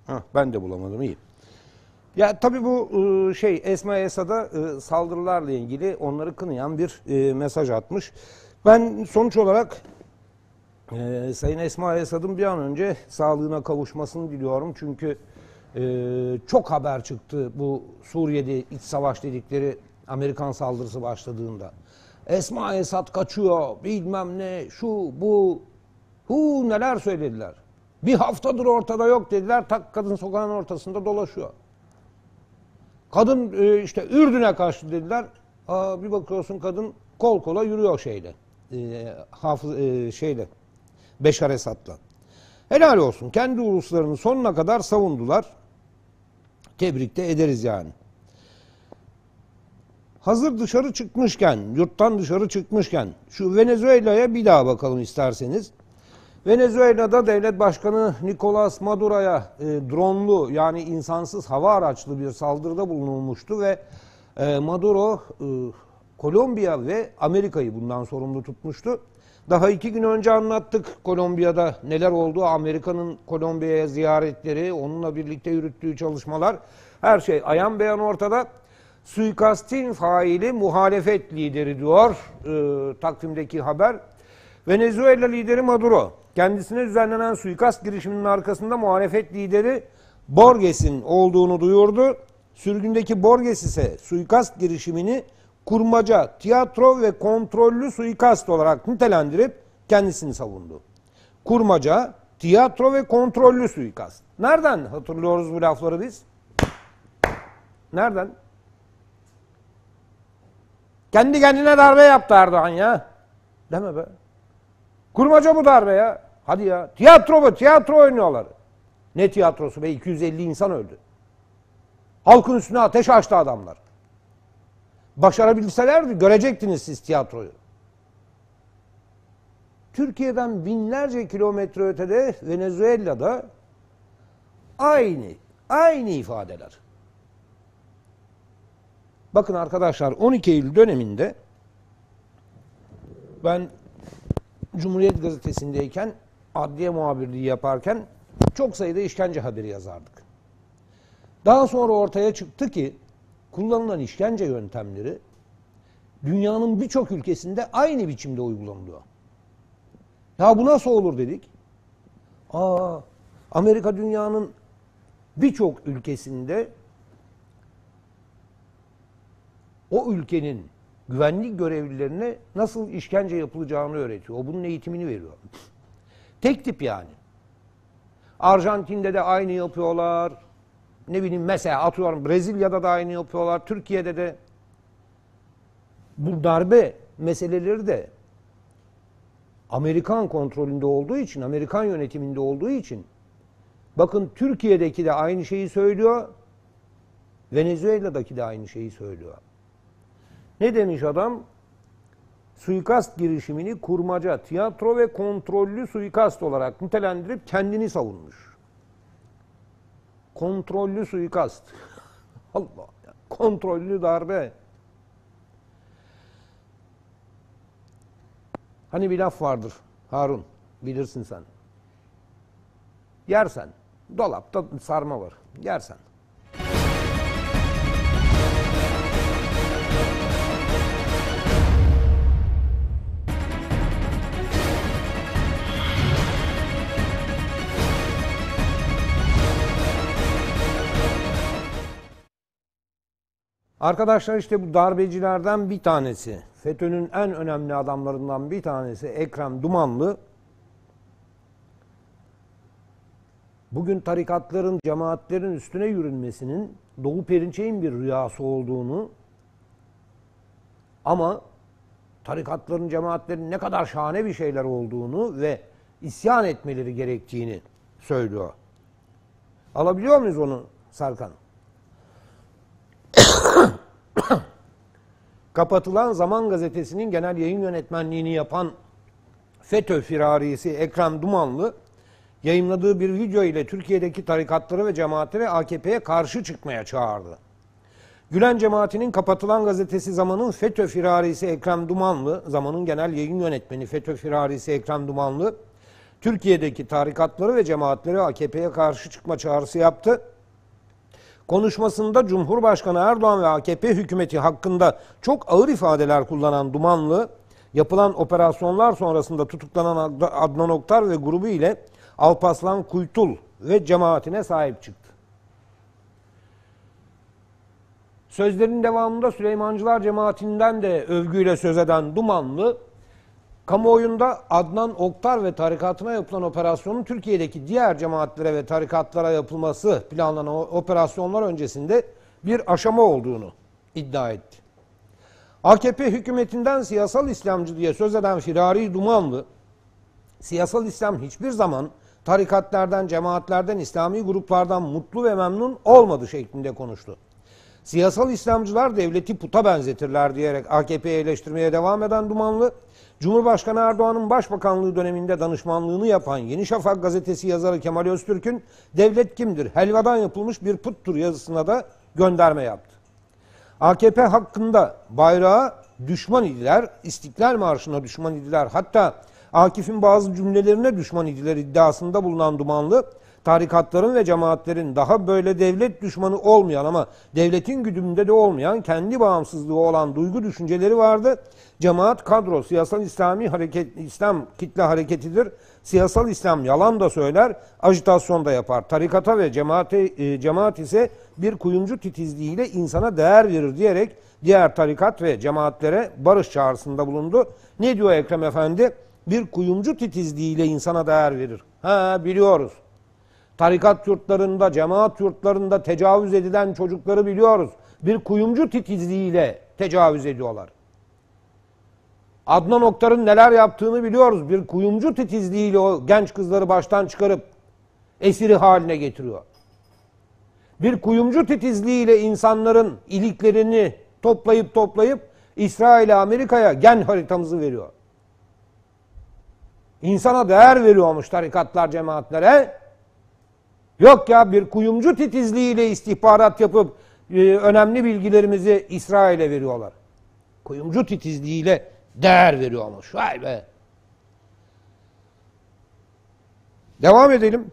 Heh, ben de bulamadım iyi. Ya tabii bu ıı, şey Esma Esad'a ıı, saldırılarla ilgili onları kınayan bir ıı, mesaj atmış. Ben sonuç olarak Sayın Esma Esad'ın bir an önce sağlığına kavuşmasını diliyorum. Çünkü çok haber çıktı bu Suriye'de iç savaş dedikleri Amerikan saldırısı başladığında. Esma Esad kaçıyor bilmem ne şu bu hu neler söylediler. Bir haftadır ortada yok dediler tak kadın sokağın ortasında dolaşıyor. Kadın e, işte Ürdün'e kaçtı dediler. Aa, bir bakıyorsun kadın kol kola yürüyor şeyle. E, hafız e, şeyle. Beşar Esad'la. Helal olsun. Kendi uluslarını sonuna kadar savundular. Tebrik de ederiz yani. Hazır dışarı çıkmışken, yurttan dışarı çıkmışken şu Venezuela'ya bir daha bakalım isterseniz. Venezuela'da devlet başkanı Nicolas Maduro'ya e, dronlu yani insansız hava araçlı bir saldırıda bulunulmuştu ve e, Maduro e, Kolombiya ve Amerika'yı bundan sorumlu tutmuştu. Daha iki gün önce anlattık Kolombiya'da neler oldu. Amerika'nın Kolombiya'ya ziyaretleri, onunla birlikte yürüttüğü çalışmalar. Her şey ayan beyan ortada. Suikastin faili muhalefet lideri diyor e, takvimdeki haber. Venezuela lideri Maduro. Kendisine düzenlenen suikast girişiminin arkasında muhalefet lideri Borges'in olduğunu duyurdu. Sürgündeki Borges ise suikast girişimini kurmaca, tiyatro ve kontrollü suikast olarak nitelendirip kendisini savundu. Kurmaca, tiyatro ve kontrollü suikast. Nereden hatırlıyoruz bu lafları biz? Nereden? Kendi kendine darbe yaptı Erdoğan ya. Deme be. Kurmaca bu darbe ya. Hadi ya. Tiyatro bu. Tiyatro oynuyorlar. Ne tiyatrosu be? 250 insan öldü. Halkın üstüne ateş açtı adamlar. Başarabilselerdi görecektiniz siz tiyatroyu. Türkiye'den binlerce kilometre ötede Venezuela'da aynı, aynı ifadeler. Bakın arkadaşlar 12 Eylül döneminde ben Cumhuriyet Gazetesi'ndeyken adliye muhabirliği yaparken çok sayıda işkence haberi yazardık. Daha sonra ortaya çıktı ki kullanılan işkence yöntemleri dünyanın birçok ülkesinde aynı biçimde uygulanıyor. Ya bu nasıl olur dedik. Aa, Amerika dünyanın birçok ülkesinde o ülkenin güvenlik görevlilerine nasıl işkence yapılacağını öğretiyor. O bunun eğitimini veriyor. Tek tip yani. Arjantin'de de aynı yapıyorlar. Ne bileyim mesela atıyorum Brezilya'da da aynı yapıyorlar. Türkiye'de de bu darbe meseleleri de Amerikan kontrolünde olduğu için, Amerikan yönetiminde olduğu için bakın Türkiye'deki de aynı şeyi söylüyor. Venezuela'daki de aynı şeyi söylüyor. Ne demiş adam? Suikast girişimini kurmaca, tiyatro ve kontrollü suikast olarak nitelendirip kendini savunmuş. Kontrollü suikast. Allah. Kontrollü darbe. Hani bir laf vardır Harun, bilirsin sen. Yersen, dolapta sarma var, yersen. Arkadaşlar işte bu darbecilerden bir tanesi, FETÖ'nün en önemli adamlarından bir tanesi Ekrem Dumanlı. Bugün tarikatların, cemaatlerin üstüne yürünmesinin Doğu Perinçek'in bir rüyası olduğunu ama tarikatların, cemaatlerin ne kadar şahane bir şeyler olduğunu ve isyan etmeleri gerektiğini söylüyor. Alabiliyor muyuz onu Sarkan? Kapatılan Zaman Gazetesi'nin genel yayın yönetmenliğini yapan FETÖ firarisi Ekrem Dumanlı yayınladığı bir video ile Türkiye'deki tarikatları ve cemaati ve AKP'ye karşı çıkmaya çağırdı. Gülen cemaatinin kapatılan gazetesi Zaman'ın FETÖ firarisi Ekrem Dumanlı, Zaman'ın genel yayın yönetmeni FETÖ firarisi Ekrem Dumanlı, Türkiye'deki tarikatları ve cemaatleri AKP'ye karşı çıkma çağrısı yaptı. Konuşmasında Cumhurbaşkanı Erdoğan ve AKP hükümeti hakkında çok ağır ifadeler kullanan Dumanlı, yapılan operasyonlar sonrasında tutuklanan Adnan Oktar ve grubu ile Alpaslan Kuytul ve cemaatine sahip çıktı. Sözlerin devamında Süleymancılar cemaatinden de övgüyle söz eden Dumanlı, Kamuoyunda Adnan Oktar ve tarikatına yapılan operasyonun Türkiye'deki diğer cemaatlere ve tarikatlara yapılması planlanan operasyonlar öncesinde bir aşama olduğunu iddia etti. AKP hükümetinden siyasal İslamcı diye söz eden Firari Dumanlı, siyasal İslam hiçbir zaman tarikatlardan, cemaatlerden, İslami gruplardan mutlu ve memnun olmadı şeklinde konuştu. Siyasal İslamcılar devleti puta benzetirler diyerek AKP'yi eleştirmeye devam eden Dumanlı, Cumhurbaşkanı Erdoğan'ın başbakanlığı döneminde danışmanlığını yapan Yeni Şafak gazetesi yazarı Kemal Öztürk'ün devlet kimdir? Helvadan yapılmış bir puttur yazısına da gönderme yaptı. AKP hakkında bayrağı düşman idiler, İstiklal Marşı'na düşman idiler, hatta Akif'in bazı cümlelerine düşman idiler iddiasında bulunan Dumanlı, tarikatların ve cemaatlerin daha böyle devlet düşmanı olmayan ama devletin güdümünde de olmayan kendi bağımsızlığı olan duygu düşünceleri vardı. Cemaat kadro siyasal İslami hareket İslam kitle hareketidir. Siyasal İslam yalan da söyler, ajitasyon da yapar. Tarikata ve cemaate, e, cemaat ise bir kuyumcu titizliğiyle insana değer verir diyerek diğer tarikat ve cemaatlere barış çağrısında bulundu. Ne diyor Ekrem Efendi? Bir kuyumcu titizliğiyle insana değer verir. Ha biliyoruz. Tarikat yurtlarında, cemaat yurtlarında tecavüz edilen çocukları biliyoruz. Bir kuyumcu titizliğiyle tecavüz ediyorlar. Adnan Oktar'ın neler yaptığını biliyoruz. Bir kuyumcu titizliğiyle o genç kızları baştan çıkarıp esiri haline getiriyor. Bir kuyumcu titizliğiyle insanların iliklerini toplayıp toplayıp İsrail'e Amerika'ya gen haritamızı veriyor. İnsana değer veriyormuş tarikatlar cemaatlere. Yok ya bir kuyumcu titizliğiyle istihbarat yapıp e, önemli bilgilerimizi İsrail'e veriyorlar. Kuyumcu titizliğiyle değer veriyormuş. Vay be. Devam edelim.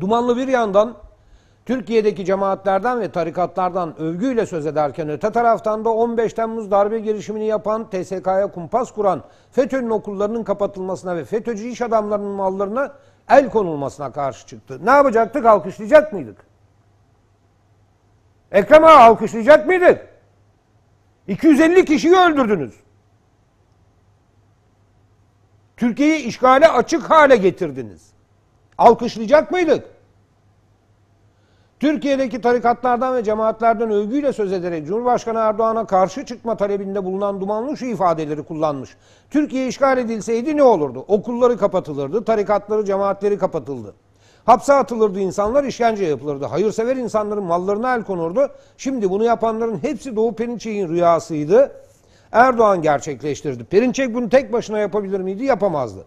Dumanlı bir yandan Türkiye'deki cemaatlerden ve tarikatlardan övgüyle söz ederken öte taraftan da 15 Temmuz darbe girişimini yapan, TSK'ya kumpas kuran, FETÖ'nün okullarının kapatılmasına ve FETÖ'cü iş adamlarının mallarına el konulmasına karşı çıktı. Ne yapacaktık? Alkışlayacak mıydık? Ekrem Ağa alkışlayacak mıydık? 250 kişiyi öldürdünüz. Türkiye'yi işgale açık hale getirdiniz. Alkışlayacak mıydık? Türkiye'deki tarikatlardan ve cemaatlerden övgüyle söz ederek Cumhurbaşkanı Erdoğan'a karşı çıkma talebinde bulunan dumanlı şu ifadeleri kullanmış. Türkiye işgal edilseydi ne olurdu? Okulları kapatılırdı, tarikatları, cemaatleri kapatıldı. Hapse atılırdı insanlar, işkence yapılırdı. Hayırsever insanların mallarına el konurdu. Şimdi bunu yapanların hepsi Doğu Perinçek'in rüyasıydı. Erdoğan gerçekleştirdi. Perinçek bunu tek başına yapabilir miydi? Yapamazdı.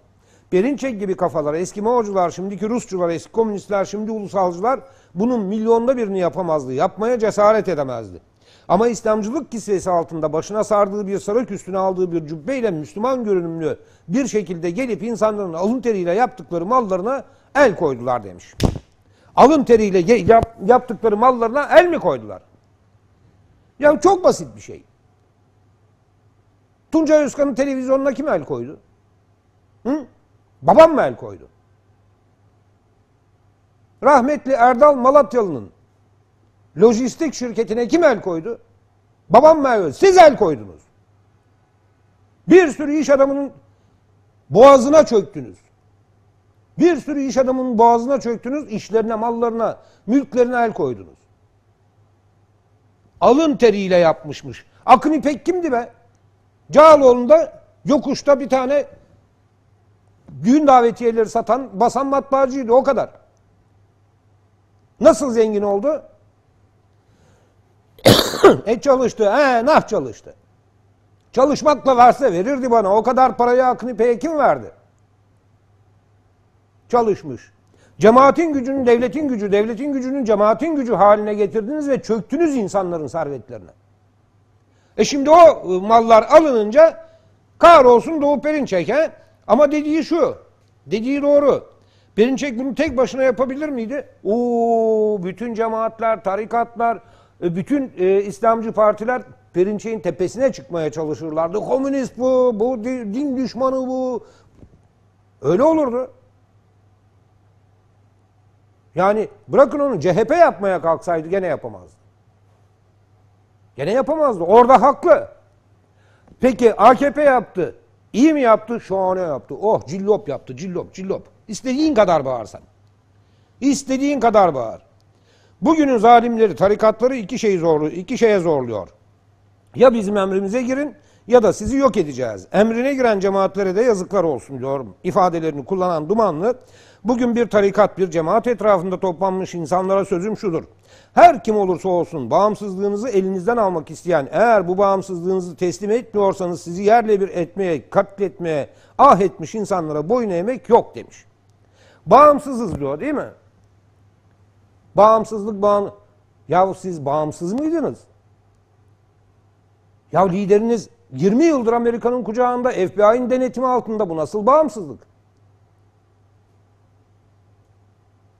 Perinçek gibi kafalar, eski Mao'cular, şimdiki Rusçular, eski komünistler, şimdi ulusalcılar bunun milyonda birini yapamazdı. Yapmaya cesaret edemezdi. Ama İslamcılık kisvesi altında başına sardığı bir sarık üstüne aldığı bir cübbeyle Müslüman görünümlü bir şekilde gelip insanların alın teriyle yaptıkları mallarına el koydular demiş. Alın teriyle yap, yaptıkları mallarına el mi koydular? Yani çok basit bir şey. Tuncay Özkan'ın televizyonuna kim el koydu? Hı? Babam mı el koydu? Rahmetli Erdal Malatyalı'nın lojistik şirketine kim el koydu? Babam mı el? Siz el koydunuz. Bir sürü iş adamının boğazına çöktünüz. Bir sürü iş adamının boğazına çöktünüz, işlerine, mallarına, mülklerine el koydunuz. Alın teriyle yapmışmış. Akın İpek kimdi be? Cağaloğlu'nda yokuşta bir tane düğün davetiyeleri satan, basan matbaacıydı o kadar. Nasıl zengin oldu? e çalıştı. He, nah çalıştı. Çalışmakla verse verirdi bana. O kadar parayı Akın İpek'e kim verdi? Çalışmış. Cemaatin gücünün devletin gücü, devletin gücünün cemaatin gücü haline getirdiniz ve çöktünüz insanların servetlerine. E şimdi o mallar alınınca kahrolsun Doğu Perinçek he? Ama dediği şu. Dediği doğru. Perinçek bunu tek başına yapabilir miydi? Oo, bütün cemaatler, tarikatlar, e, bütün e, İslamcı partiler Perinçek'in tepesine çıkmaya çalışırlardı. Komünist bu, bu din düşmanı bu. Öyle olurdu. Yani bırakın onu CHP yapmaya kalksaydı gene yapamazdı. Gene yapamazdı. Orada haklı. Peki AKP yaptı. İyi mi yaptı? Şahane yaptı. Oh cillop yaptı. Cillop, cillop. İstediğin kadar bağırsan. İstediğin kadar bağır. Bugünün zalimleri, tarikatları iki şey zorlu, iki şeye zorluyor. Ya bizim emrimize girin ya da sizi yok edeceğiz. Emrine giren cemaatlere de yazıklar olsun diyorum. İfadelerini kullanan Dumanlı, bugün bir tarikat, bir cemaat etrafında toplanmış insanlara sözüm şudur. Her kim olursa olsun bağımsızlığınızı elinizden almak isteyen, eğer bu bağımsızlığınızı teslim etmiyorsanız sizi yerle bir etmeye, katletmeye, ah etmiş insanlara boyun eğmek yok demiş. Bağımsızız diyor değil mi? Bağımsızlık bağım... Yahu siz bağımsız mıydınız? Ya lideriniz 20 yıldır Amerika'nın kucağında, FBI'nin denetimi altında bu nasıl bağımsızlık?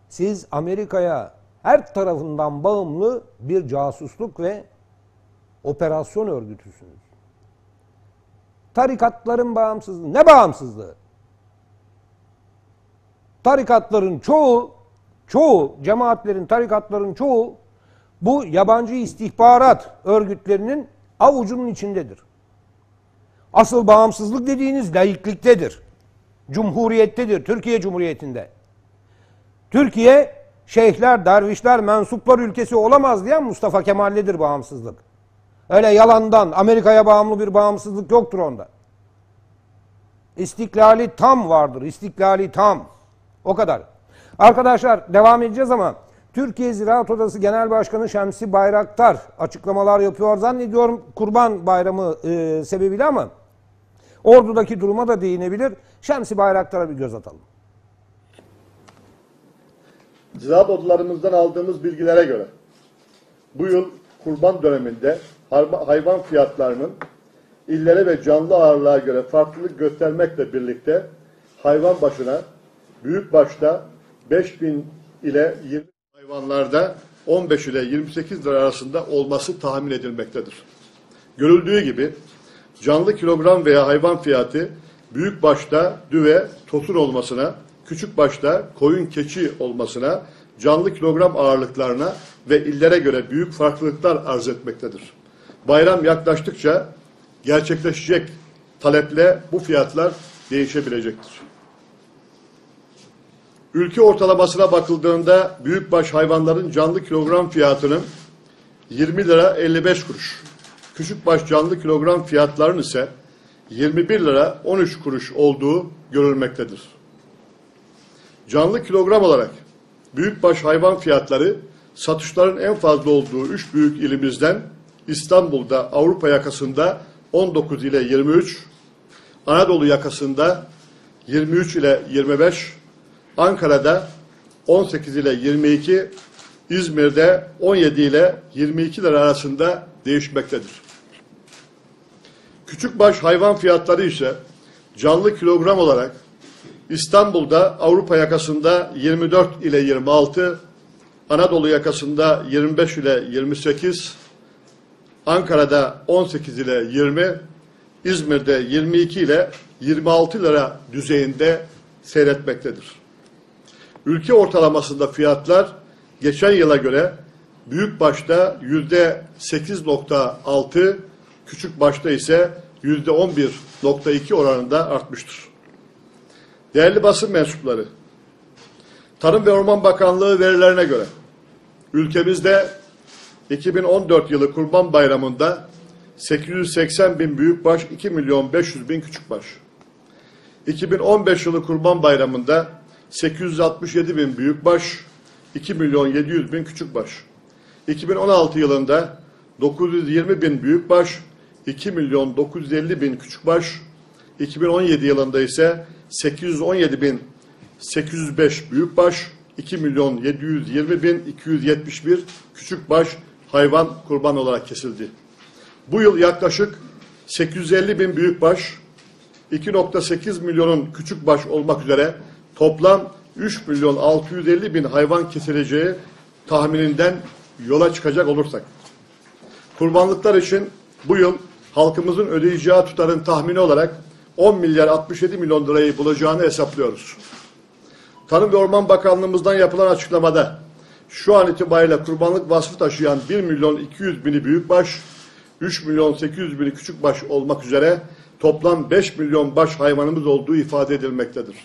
Siz Amerika'ya her tarafından bağımlı bir casusluk ve operasyon örgütüsünüz. Tarikatların bağımsızlığı. Ne bağımsızlığı? Tarikatların çoğu, çoğu, cemaatlerin, tarikatların çoğu bu yabancı istihbarat örgütlerinin avucunun içindedir. Asıl bağımsızlık dediğiniz laikliktedir. Cumhuriyettedir, Türkiye Cumhuriyeti'nde. Türkiye şeyhler, dervişler, mensuplar ülkesi olamaz diyen Mustafa Kemal'lidir bağımsızlık. Öyle yalandan Amerika'ya bağımlı bir bağımsızlık yoktur onda. İstiklali tam vardır. İstiklali tam. O kadar. Arkadaşlar devam edeceğiz ama Türkiye Ziraat Odası Genel Başkanı Şemsi Bayraktar açıklamalar yapıyor. Zannediyorum Kurban Bayramı e, sebebiyle ama ordudaki duruma da değinebilir. Şemsi Bayraktar'a bir göz atalım. Ziraat odalarımızdan aldığımız bilgilere göre bu yıl kurban döneminde hayvan fiyatlarının illere ve canlı ağırlığa göre farklılık göstermekle birlikte hayvan başına büyük başta 5000 ile 20 hayvanlarda 15 ile 28 lira arasında olması tahmin edilmektedir. Görüldüğü gibi canlı kilogram veya hayvan fiyatı büyük başta düve, tosun olmasına, küçük başta koyun keçi olmasına, canlı kilogram ağırlıklarına ve illere göre büyük farklılıklar arz etmektedir. Bayram yaklaştıkça gerçekleşecek taleple bu fiyatlar değişebilecektir. Ülke ortalamasına bakıldığında büyükbaş hayvanların canlı kilogram fiyatının 20 lira 55 kuruş, küçükbaş canlı kilogram fiyatlarının ise 21 lira 13 kuruş olduğu görülmektedir. Canlı kilogram olarak büyükbaş hayvan fiyatları satışların en fazla olduğu üç büyük ilimizden İstanbul'da Avrupa yakasında 19 ile 23, Anadolu yakasında 23 ile 25, Ankara'da 18 ile 22, İzmir'de 17 ile 22 lira arasında değişmektedir. Küçükbaş hayvan fiyatları ise canlı kilogram olarak İstanbul'da Avrupa yakasında 24 ile 26, Anadolu yakasında 25 ile 28, Ankara'da 18 ile 20, İzmir'de 22 ile 26 lira düzeyinde seyretmektedir. Ülke ortalamasında fiyatlar geçen yıla göre büyük başta yüzde 8.6, küçük başta ise yüzde 11.2 oranında artmıştır. Değerli basın mensupları, Tarım ve Orman Bakanlığı verilerine göre ülkemizde 2014 yılı Kurban Bayramı'nda 880 bin büyükbaş, 2 milyon 500 bin küçükbaş. 2015 yılı Kurban Bayramı'nda 867 bin büyükbaş, 2 milyon 700 bin küçükbaş. 2016 yılında 920 bin büyükbaş, 2 milyon 950 bin küçükbaş. 2017 yılında ise 817 bin 805 büyükbaş, 2 milyon 720 bin 271 küçükbaş hayvan kurban olarak kesildi. Bu yıl yaklaşık 850 bin büyükbaş, 2.8 milyonun küçükbaş olmak üzere toplam 3 milyon 650 bin hayvan kesileceği tahmininden yola çıkacak olursak. Kurbanlıklar için bu yıl halkımızın ödeyeceği tutarın tahmini olarak 10 milyar 67 milyon lirayı bulacağını hesaplıyoruz. Tarım ve Orman Bakanlığımızdan yapılan açıklamada şu an itibariyle kurbanlık vasfı taşıyan 1 milyon 200 bini büyükbaş, 3 milyon 800 bini küçükbaş olmak üzere toplam 5 milyon baş hayvanımız olduğu ifade edilmektedir.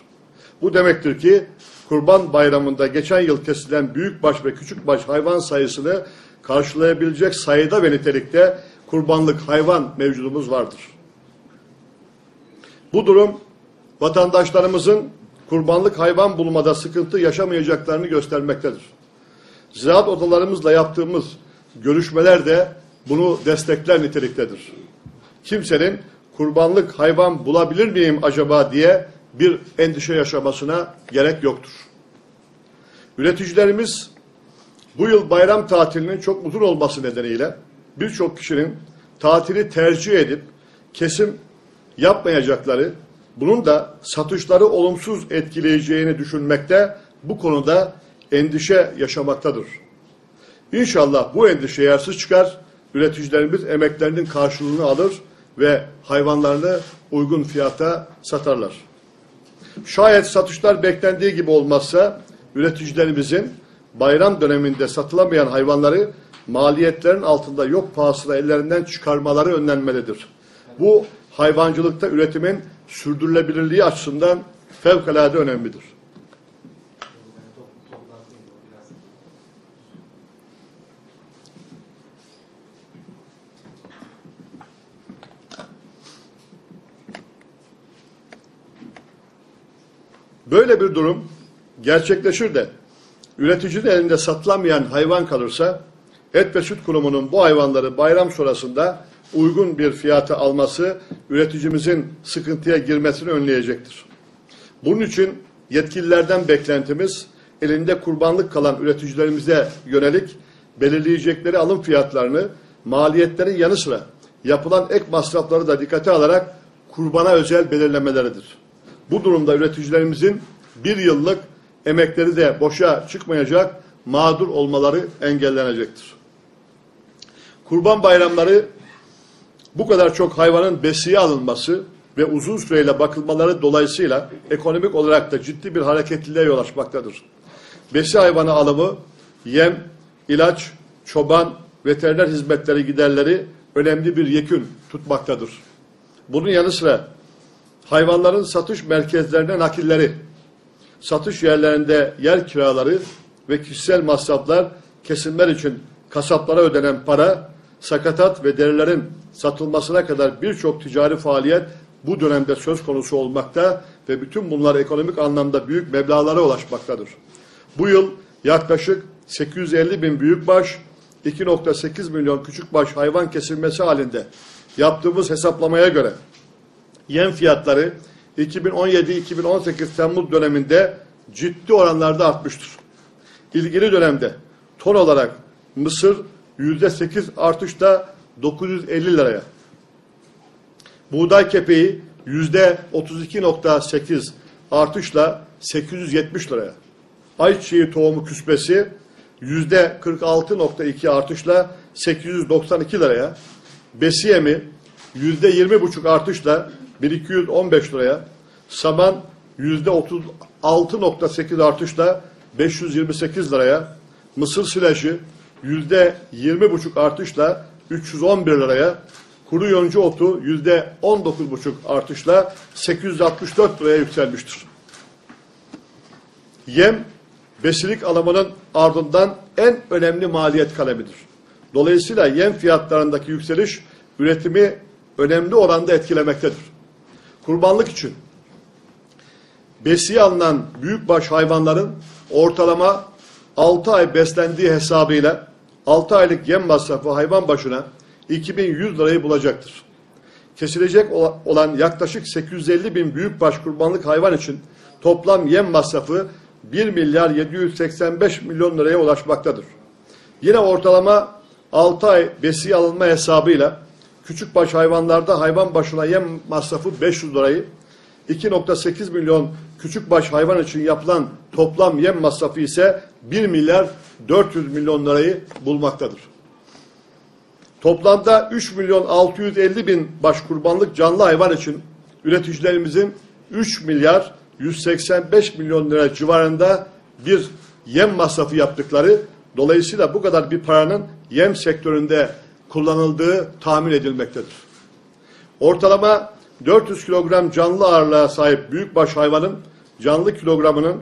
Bu demektir ki Kurban Bayramı'nda geçen yıl kesilen büyükbaş ve küçükbaş hayvan sayısını karşılayabilecek sayıda ve nitelikte kurbanlık hayvan mevcudumuz vardır. Bu durum vatandaşlarımızın kurbanlık hayvan bulmada sıkıntı yaşamayacaklarını göstermektedir. Ziraat odalarımızla yaptığımız görüşmeler de bunu destekler niteliktedir. Kimsenin kurbanlık hayvan bulabilir miyim acaba diye bir endişe yaşamasına gerek yoktur. Üreticilerimiz bu yıl bayram tatilinin çok uzun olması nedeniyle birçok kişinin tatili tercih edip kesim yapmayacakları, bunun da satışları olumsuz etkileyeceğini düşünmekte bu konuda endişe yaşamaktadır. İnşallah bu endişe yersiz çıkar, üreticilerimiz emeklerinin karşılığını alır ve hayvanlarını uygun fiyata satarlar. Şayet satışlar beklendiği gibi olmazsa üreticilerimizin bayram döneminde satılamayan hayvanları maliyetlerin altında yok pahasına ellerinden çıkarmaları önlenmelidir. Bu hayvancılıkta üretimin sürdürülebilirliği açısından fevkalade önemlidir. Böyle bir durum gerçekleşir de üreticinin elinde satılamayan hayvan kalırsa Et ve Süt Kurumu'nun bu hayvanları bayram sonrasında uygun bir fiyata alması üreticimizin sıkıntıya girmesini önleyecektir. Bunun için yetkililerden beklentimiz elinde kurbanlık kalan üreticilerimize yönelik belirleyecekleri alım fiyatlarını maliyetlerin yanı sıra yapılan ek masrafları da dikkate alarak kurbana özel belirlemeleridir. Bu durumda üreticilerimizin bir yıllık emekleri de boşa çıkmayacak, mağdur olmaları engellenecektir. Kurban bayramları bu kadar çok hayvanın besiye alınması ve uzun süreyle bakılmaları dolayısıyla ekonomik olarak da ciddi bir hareketliliğe yol açmaktadır. Besi hayvanı alımı, yem, ilaç, çoban, veteriner hizmetleri giderleri önemli bir yekün tutmaktadır. Bunun yanı sıra hayvanların satış merkezlerine nakilleri, satış yerlerinde yer kiraları ve kişisel masraflar kesimler için kasaplara ödenen para, sakatat ve derilerin satılmasına kadar birçok ticari faaliyet bu dönemde söz konusu olmakta ve bütün bunlar ekonomik anlamda büyük meblağlara ulaşmaktadır. Bu yıl yaklaşık 850 bin büyükbaş, 2.8 milyon küçükbaş hayvan kesilmesi halinde yaptığımız hesaplamaya göre yem fiyatları 2017-2018 Temmuz döneminde ciddi oranlarda artmıştır. İlgili dönemde ton olarak mısır %8 artışla 950 liraya, buğday kepeği %32.8 artışla 870 liraya, ayçiçeği tohumu küspesi %46.2 artışla 892 liraya, besiyemi %20.5 artışla 1215 liraya, saman %36.8 artışla 528 liraya, mısır silajı %20.5 artışla 311 liraya, kuru yoncu otu %19.5 artışla 864 liraya yükselmiştir. Yem, besilik alımının ardından en önemli maliyet kalemidir. Dolayısıyla yem fiyatlarındaki yükseliş üretimi önemli oranda etkilemektedir. Kurbanlık için besiye alınan büyükbaş hayvanların ortalama 6 ay beslendiği hesabıyla 6 aylık yem masrafı hayvan başına 2100 lirayı bulacaktır. Kesilecek olan yaklaşık 850 bin büyükbaş kurbanlık hayvan için toplam yem masrafı 1 milyar 785 milyon liraya ulaşmaktadır. Yine ortalama 6 ay besiye alınma hesabıyla küçükbaş hayvanlarda hayvan başına yem masrafı 500 lirayı, 2.8 milyon küçükbaş hayvan için yapılan toplam yem masrafı ise 1 milyar 400 milyon lirayı bulmaktadır. Toplamda 3 milyon 650 bin baş kurbanlık canlı hayvan için üreticilerimizin 3 milyar 185 milyon lira civarında bir yem masrafı yaptıkları dolayısıyla bu kadar bir paranın yem sektöründe kullanıldığı tahmin edilmektedir. Ortalama 400 kilogram canlı ağırlığa sahip büyükbaş hayvanın canlı kilogramının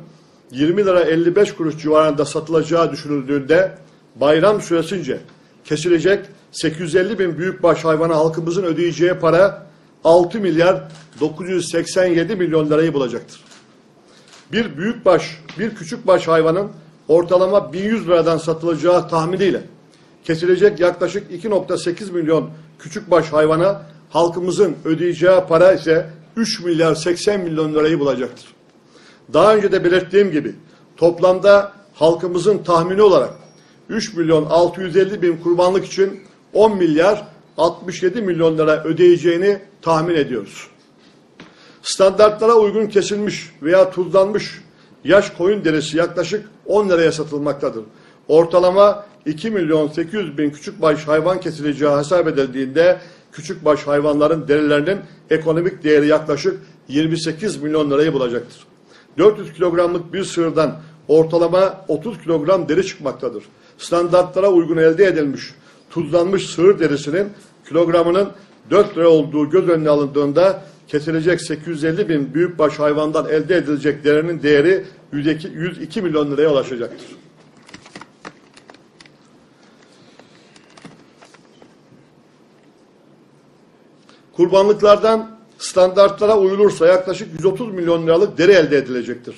20 lira 55 kuruş civarında satılacağı düşünüldüğünde bayram süresince kesilecek 850 bin büyükbaş hayvana halkımızın ödeyeceği para 6 milyar 987 milyon lirayı bulacaktır. Bir büyükbaş, bir küçükbaş hayvanın ortalama 1100 liradan satılacağı tahminiyle kesilecek yaklaşık 2.8 milyon küçükbaş hayvana halkımızın ödeyeceği para ise 3 milyar 80 milyon lirayı bulacaktır. Daha önce de belirttiğim gibi toplamda halkımızın tahmini olarak 3 milyon 650 bin kurbanlık için 10 milyar 67 milyon lira ödeyeceğini tahmin ediyoruz. Standartlara uygun kesilmiş veya tuzlanmış yaş koyun derisi yaklaşık 10 liraya satılmaktadır. Ortalama 2 milyon 800 bin küçükbaş hayvan kesileceği hesap edildiğinde küçükbaş hayvanların derilerinin ekonomik değeri yaklaşık 28 milyon lirayı bulacaktır. 400 kilogramlık bir sığırdan ortalama 30 kilogram deri çıkmaktadır. Standartlara uygun elde edilmiş tuzlanmış sığır derisinin kilogramının 4 lira olduğu göz önüne alındığında kesilecek 850 bin büyükbaş hayvandan elde edilecek derinin değeri 102, 102 milyon liraya ulaşacaktır. Kurbanlıklardan standartlara uyulursa yaklaşık 130 milyon liralık deri elde edilecektir.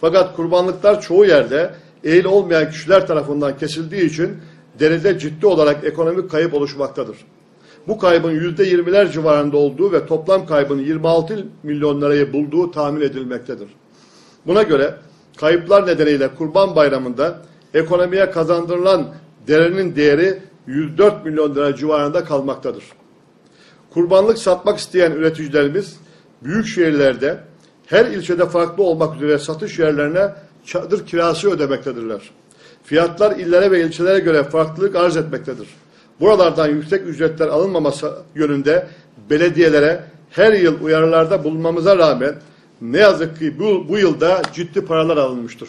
Fakat kurbanlıklar çoğu yerde eğil olmayan kişiler tarafından kesildiği için deride ciddi olarak ekonomik kayıp oluşmaktadır. Bu kaybın yüzde yirmiler civarında olduğu ve toplam kaybın 26 milyon lirayı bulduğu tahmin edilmektedir. Buna göre kayıplar nedeniyle Kurban Bayramı'nda ekonomiye kazandırılan derinin değeri 104 milyon lira civarında kalmaktadır. Kurbanlık satmak isteyen üreticilerimiz büyük şehirlerde her ilçede farklı olmak üzere satış yerlerine çadır kirası ödemektedirler. Fiyatlar illere ve ilçelere göre farklılık arz etmektedir. Buralardan yüksek ücretler alınmaması yönünde belediyelere her yıl uyarılarda bulunmamıza rağmen ne yazık ki bu, bu yılda ciddi paralar alınmıştır.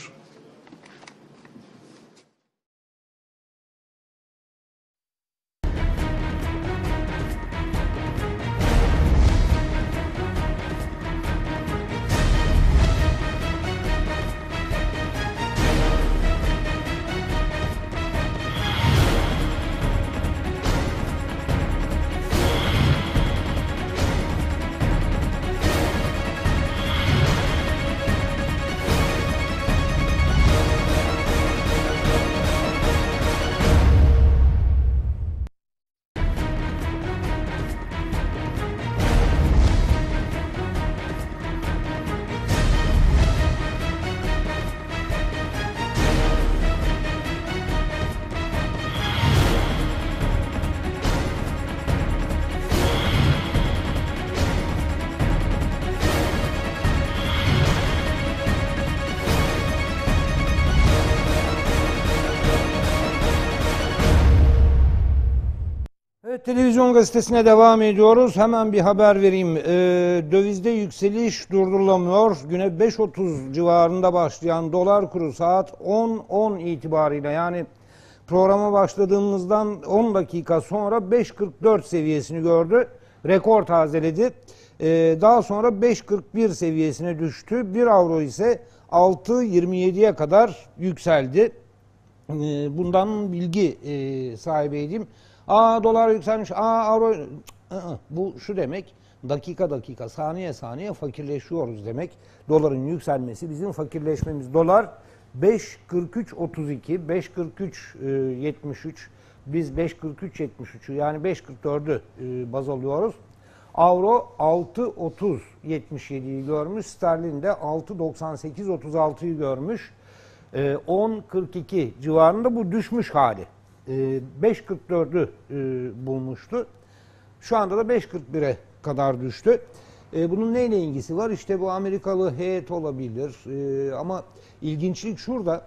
Televizyon gazetesine devam ediyoruz. Hemen bir haber vereyim. Ee, dövizde yükseliş durdurulamıyor. Güne 5.30 civarında başlayan dolar kuru saat 10.10 itibariyle yani programa başladığımızdan 10 dakika sonra 5.44 seviyesini gördü. Rekor tazeledi. Ee, daha sonra 5.41 seviyesine düştü. 1 avro ise 6.27'ye kadar yükseldi. Ee, bundan bilgi e, sahibiydim. Aa dolar yükselmiş, aa avro... I-ı. Bu şu demek, dakika dakika, saniye saniye fakirleşiyoruz demek. Doların yükselmesi bizim fakirleşmemiz. Dolar 5.43.32, 5.43.73, biz 5.43.73'ü yani 5.44'ü e, baz alıyoruz. Avro 6.30.77'yi görmüş, sterlin de 6.98.36'yı görmüş. E, 10.42 civarında bu düşmüş hali. E, 5.44'ü e, bulmuştu. Şu anda da 5.41'e kadar düştü. E, bunun neyle ilgisi var? İşte bu Amerikalı heyet olabilir. E, ama ilginçlik şurada.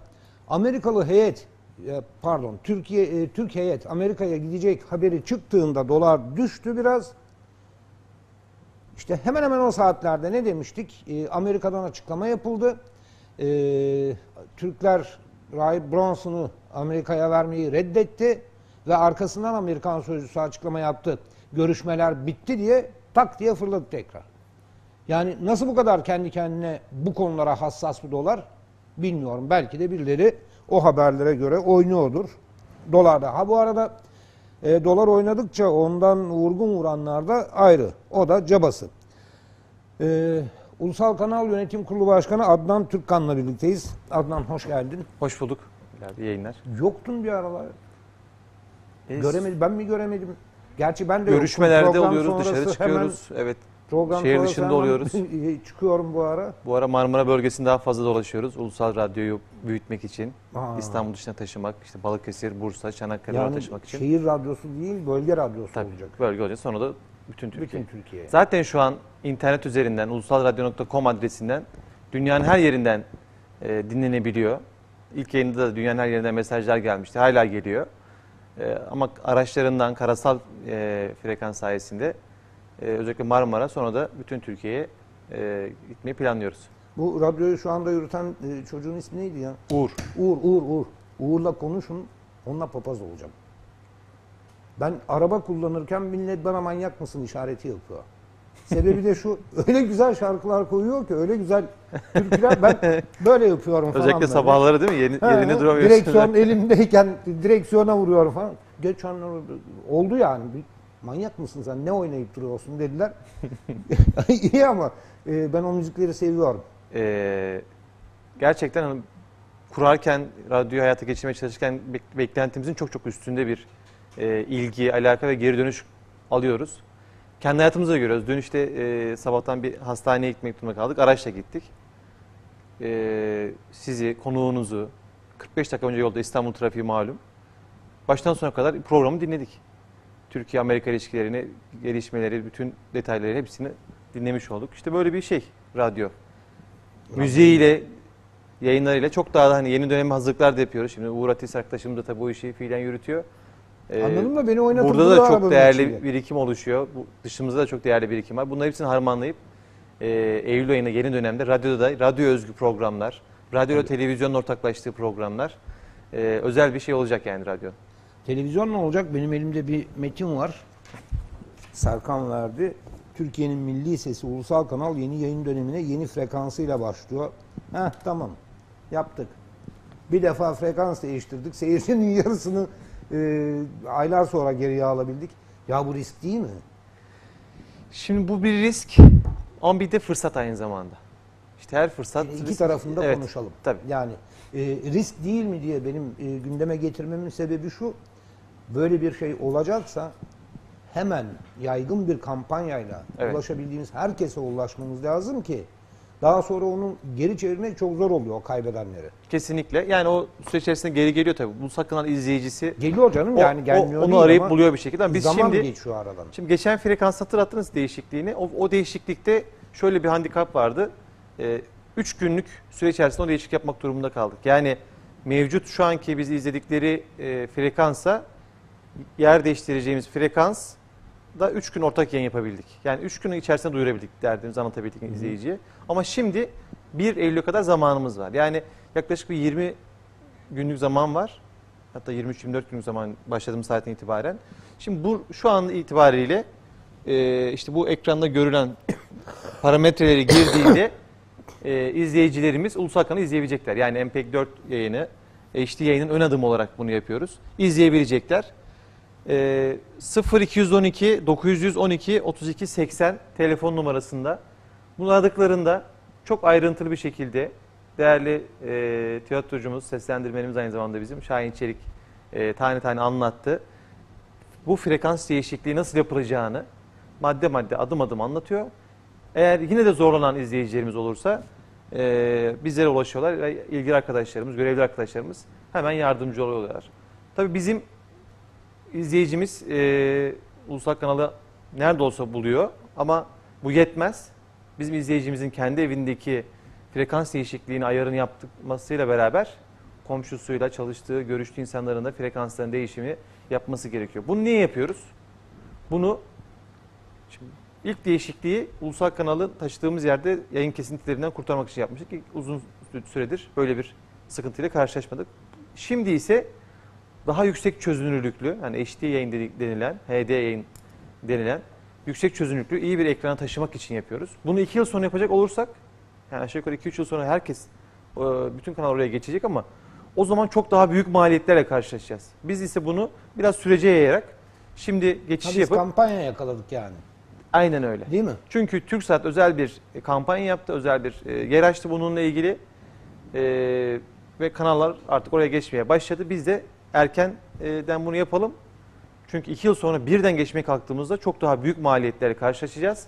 Amerikalı heyet e, pardon Türkiye e, Türk heyet Amerika'ya gidecek haberi çıktığında dolar düştü biraz. İşte hemen hemen o saatlerde ne demiştik? E, Amerika'dan açıklama yapıldı. E, Türkler Rahip Bronson'u Amerika'ya vermeyi reddetti ve arkasından Amerikan sözcüsü açıklama yaptı. Görüşmeler bitti diye tak diye fırladı tekrar. Yani nasıl bu kadar kendi kendine bu konulara hassas bir dolar bilmiyorum. Belki de birileri o haberlere göre oynuyordur. Dolarda. Ha bu arada e, dolar oynadıkça ondan vurgun vuranlar da ayrı. O da cabası. E, Ulusal Kanal Yönetim Kurulu Başkanı Adnan Türkkan'la birlikteyiz. Adnan hoş geldin. Hoş bulduk. İyi yayınlar. Yoktun bir aralar. Biz Göremedim. Ben mi göremedim? Gerçi ben de yoktum. görüşmelerde Program oluyoruz, dışarı çıkıyoruz. Evet. Program Şehir dışında oluyoruz. Çıkıyorum bu ara. Bu ara Marmara bölgesinde daha fazla dolaşıyoruz. Ulusal radyoyu büyütmek için. Aa. İstanbul dışına taşımak, işte Balıkesir, Bursa, Çanakkale'ye Yani taşımak için. şehir radyosu değil, bölge radyosu Tabii, olacak. bölge olacak. Sonra da bütün Türkiye. Bütün Türkiye. Zaten şu an internet üzerinden, ulusalradyo.com adresinden dünyanın her yerinden e, dinlenebiliyor. İlk yayında da dünyanın her yerinden mesajlar gelmişti. Hala geliyor. E, ama araçlarından karasal e, frekans sayesinde e, özellikle Marmara sonra da bütün Türkiye'ye e, gitmeyi planlıyoruz. Bu radyoyu şu anda yürüten e, çocuğun ismi neydi ya? Uğur. Uğur, Uğur, Uğur. Uğur'la konuşun, onunla papaz olacağım. Ben araba kullanırken millet bana manyak mısın işareti yapıyor. Sebebi de şu, öyle güzel şarkılar koyuyor ki, öyle güzel türküler ben böyle yapıyorum falan. Özellikle sabahları değil mi? Yeni, Ha, yerinde ha, duramıyorsun. Direksiyon elimdeyken direksiyona vuruyorum falan. Geçen oldu yani. Bir, Manyak mısın sen? Ne oynayıp duruyorsun dediler. İyi ama e, ben o müzikleri seviyorum. Ee, gerçekten hani kurarken, radyoyu hayata geçirmeye çalışırken bek- beklentimizin çok çok üstünde bir e, ilgi, alaka ve geri dönüş alıyoruz. Kendi hayatımızda görüyoruz. Dün işte e, sabahtan bir hastaneye gitmek durumunda kaldık. Araçla gittik. E, sizi, konuğunuzu, 45 dakika önce yolda İstanbul trafiği malum. Baştan sona kadar programı dinledik. Türkiye-Amerika ilişkilerini, gelişmeleri, bütün detayları hepsini dinlemiş olduk. İşte böyle bir şey radyo. Müziğiyle, yayınlarıyla çok daha da hani yeni döneme hazırlıklar da yapıyoruz. Şimdi Uğur Atis arkadaşımız da tabii bu işi fiilen yürütüyor. Ee, Anladın mı? Beni oynatıldı Burada da çok değerli içinde. birikim oluşuyor. Bu, dışımızda da çok değerli birikim var. Bunları hepsini harmanlayıp e, Eylül ayında yeni dönemde radyoda da radyo özgü programlar, radyo ile televizyonun ortaklaştığı programlar e, özel bir şey olacak yani radyo. Televizyon ne olacak? Benim elimde bir metin var. Serkan verdi. Türkiye'nin milli sesi ulusal kanal yeni yayın dönemine yeni frekansıyla başlıyor. Heh tamam. Yaptık. Bir defa frekans değiştirdik. Seyircinin yarısını e, aylar sonra geriye alabildik. Ya bu risk değil mi? Şimdi bu bir risk ama bir de fırsat aynı zamanda. İşte her fırsat... İki risk- tarafında Evet, konuşalım. Tabii. Yani e, risk değil mi diye benim e, gündeme getirmemin sebebi şu. Böyle bir şey olacaksa hemen yaygın bir kampanyayla Evet. ulaşabildiğimiz herkese ulaşmamız lazım ki daha sonra onu geri çevirmek çok zor oluyor o kaybedenleri. Kesinlikle. Yani o süreç içerisinde geri geliyor tabii. Bu sakınan izleyicisi Geliyor canım o- yani o- gelmiyor onu değil arayıp ama buluyor bir şekilde. Ama biz zaman şimdi geçiyor aradan. Şimdi geçen frekans hatırlattınız değişikliğini. O, o değişiklikte şöyle bir handikap vardı. 3 günlük süre içerisinde o değişiklik yapmak durumunda kaldık. Yani mevcut şu anki biz izledikleri e, frekansa yer değiştireceğimiz frekans da 3 gün ortak yayın yapabildik. Yani 3 günün içerisinde duyurabildik derdimizi anlatabildik izleyiciye. Ama şimdi 1 Eylül'e kadar zamanımız var. Yani yaklaşık bir 20 günlük zaman var. Hatta 23-24 günlük zaman başladığımız saatten itibaren. Şimdi bu şu an itibariyle e, işte bu ekranda görülen parametreleri girdiğinde e, izleyicilerimiz ulusal kanalı izleyebilecekler. Yani MPEG-4 yayını, HD yayının ön adımı olarak bunu yapıyoruz. İzleyebilecekler. E, 0212 912 32 80 telefon numarasında bunu aradıklarında çok ayrıntılı bir şekilde değerli e, tiyatrocumuz, seslendirmenimiz aynı zamanda bizim Şahin Çelik e, tane tane anlattı. Bu frekans değişikliği nasıl yapılacağını madde madde adım adım anlatıyor. Eğer yine de zorlanan izleyicilerimiz olursa e, bizlere ulaşıyorlar ve ilgili arkadaşlarımız, görevli arkadaşlarımız hemen yardımcı oluyorlar. Tabii bizim izleyicimiz e, ulusal kanalı nerede olsa buluyor ama bu yetmez. Bizim izleyicimizin kendi evindeki frekans değişikliğini ayarını yapmasıyla beraber komşusuyla çalıştığı, görüştüğü insanların da frekansların değişimi yapması gerekiyor. Bunu niye yapıyoruz? Bunu şimdi ilk değişikliği ulusal kanalı taşıdığımız yerde yayın kesintilerinden kurtarmak için yapmıştık. uzun süredir böyle bir sıkıntıyla karşılaşmadık. Şimdi ise daha yüksek çözünürlüklü, yani HD yayın denilen, HD yayın denilen yüksek çözünürlüklü iyi bir ekrana taşımak için yapıyoruz. Bunu iki yıl sonra yapacak olursak, yani aşağı yukarı 2-3 yıl sonra herkes, e, bütün kanal oraya geçecek ama o zaman çok daha büyük maliyetlerle karşılaşacağız. Biz ise bunu biraz sürece yayarak şimdi geçiş yapıp, kampanya yakaladık yani. aynen öyle. Değil mi? Çünkü TürkSat özel bir e, kampanya yaptı, özel bir e, yer açtı bununla ilgili ve kanallar artık oraya geçmeye başladı. Biz de erkenden bunu yapalım. Çünkü iki yıl sonra birden geçmeye kalktığımızda çok daha büyük maliyetlerle karşılaşacağız.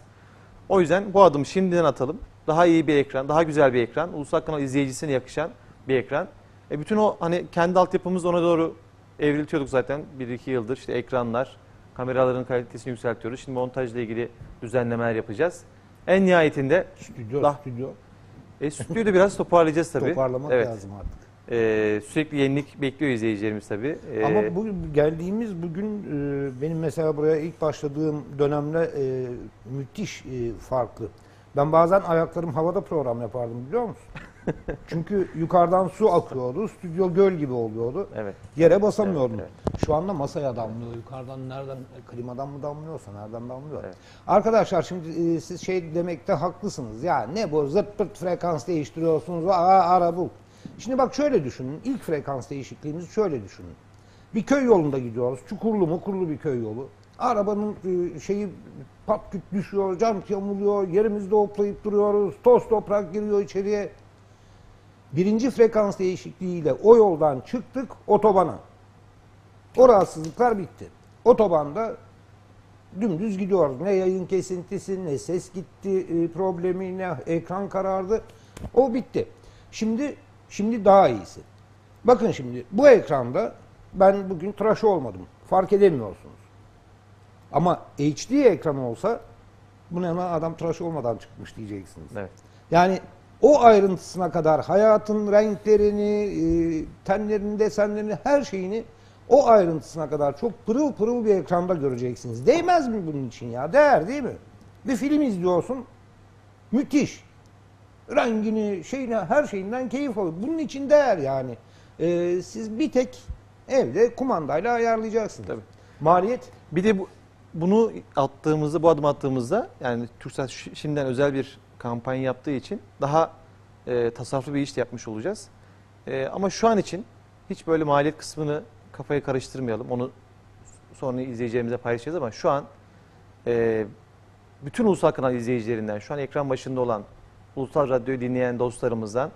O yüzden bu adımı şimdiden atalım. Daha iyi bir ekran, daha güzel bir ekran, ulusal kanal izleyicisine yakışan bir ekran. E bütün o hani kendi altyapımız ona doğru evriltiyorduk zaten 1-2 yıldır. İşte ekranlar, kameraların kalitesini yükseltiyoruz. Şimdi montajla ilgili düzenlemeler yapacağız. En nihayetinde Stüdyo, Lah- stüdyo. e, stüdyoyu da biraz toparlayacağız tabii. Toparlamak evet. lazım artık. E, sürekli yenilik bekliyor izleyicilerimiz tabii. E, Ama bu geldiğimiz bugün e, benim mesela buraya ilk başladığım dönemde e, müthiş e, farklı. Ben bazen ayaklarım havada program yapardım biliyor musun? Çünkü yukarıdan su akıyordu, stüdyo göl gibi oluyordu. Evet. Yere basamıyordum. Evet, Şu anda masaya damlıyor. Yukarıdan nereden, klimadan mı damlıyorsa nereden damlıyor. Evet. Arkadaşlar şimdi e, siz şey demekte haklısınız. Ya ne bu zırt pırt frekans değiştiriyorsunuz. Aa ara bul. Şimdi bak şöyle düşünün. İlk frekans değişikliğimizi şöyle düşünün. Bir köy yolunda gidiyoruz. Çukurlu mukurlu bir köy yolu. Arabanın e, şeyi pat küt düşüyor, cam yamuluyor, yerimizde hoplayıp duruyoruz. Toz toprak giriyor içeriye. Birinci frekans değişikliğiyle o yoldan çıktık otobana. O rahatsızlıklar bitti. Otobanda dümdüz gidiyoruz. Ne yayın kesintisi, ne ses gitti e, problemi, ne ekran karardı. O bitti. Şimdi şimdi daha iyisi. Bakın şimdi bu ekranda ben bugün tıraş olmadım. Fark edemiyorsunuz. Ama HD ekran olsa bu ne lan adam tıraş olmadan çıkmış diyeceksiniz. Evet. Yani o ayrıntısına kadar hayatın renklerini, e, tenlerini, desenlerini, her şeyini o ayrıntısına kadar çok pırıl pırıl bir ekranda göreceksiniz. Değmez mi bunun için ya? Değer değil mi? Bir film izliyorsun, müthiş. Rengini, şeyine, her şeyinden keyif alıyor. Bunun için değer yani. E, siz bir tek evde kumandayla ayarlayacaksınız. Tabii. Maliyet Bir de bu, bunu attığımızda, bu adım attığımızda yani TürkSat şi- şimdiden özel bir kampanya yaptığı için daha e, tasarruflu bir iş de yapmış olacağız. E, ama şu an için hiç böyle maliyet kısmını kafaya karıştırmayalım. Onu sonra izleyicilerimize paylaşacağız ama şu an e, bütün ulusal kanal izleyicilerinden, şu an ekran başında olan ulusal radyoyu dinleyen dostlarımızdan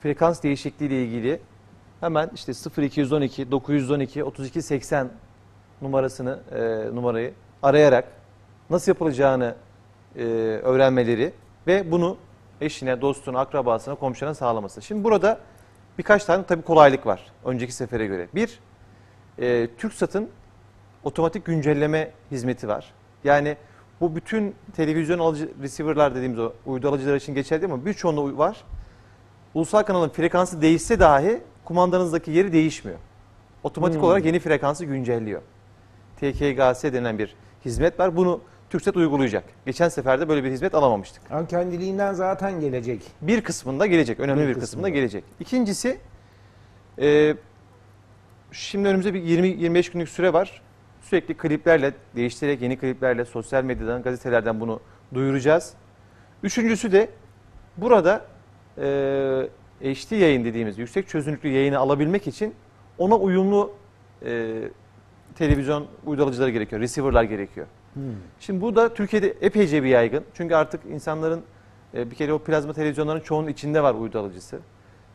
frekans değişikliği ile ilgili hemen işte 0212 912 32 80 numarasını e, numarayı arayarak nasıl yapılacağını e, öğrenmeleri ve bunu eşine, dostuna, akrabasına, komşuna sağlaması. Şimdi burada birkaç tane tabii kolaylık var önceki sefere göre. Bir, e, TürkSat'ın otomatik güncelleme hizmeti var. Yani bu bütün televizyon alıcı receiver'lar dediğimiz o uydu alıcılar için geçerli değil ama birçoğunda var. Ulusal kanalın frekansı değişse dahi kumandanızdaki yeri değişmiyor. Otomatik Hmm. olarak yeni frekansı güncelliyor. TKGS denilen bir hizmet var. Bunu TürkSat uygulayacak. Geçen seferde böyle bir hizmet alamamıştık. yani kendiliğinden zaten gelecek. Bir kısmında gelecek. Önemli Bir bir, kısmında. kısmında gelecek. İkincisi e, şimdi önümüzde bir 20-25 günlük süre var. Sürekli kliplerle, değiştirerek yeni kliplerle, sosyal medyadan, gazetelerden bunu duyuracağız. Üçüncüsü de burada e, HD yayın dediğimiz yüksek çözünürlüklü yayını alabilmek için ona uyumlu e, televizyon uydu alıcıları gerekiyor, receiver'lar gerekiyor. Şimdi bu da Türkiye'de epeyce bir yaygın. Çünkü artık insanların e, bir kere o plazma televizyonların çoğunun içinde var uydu alıcısı.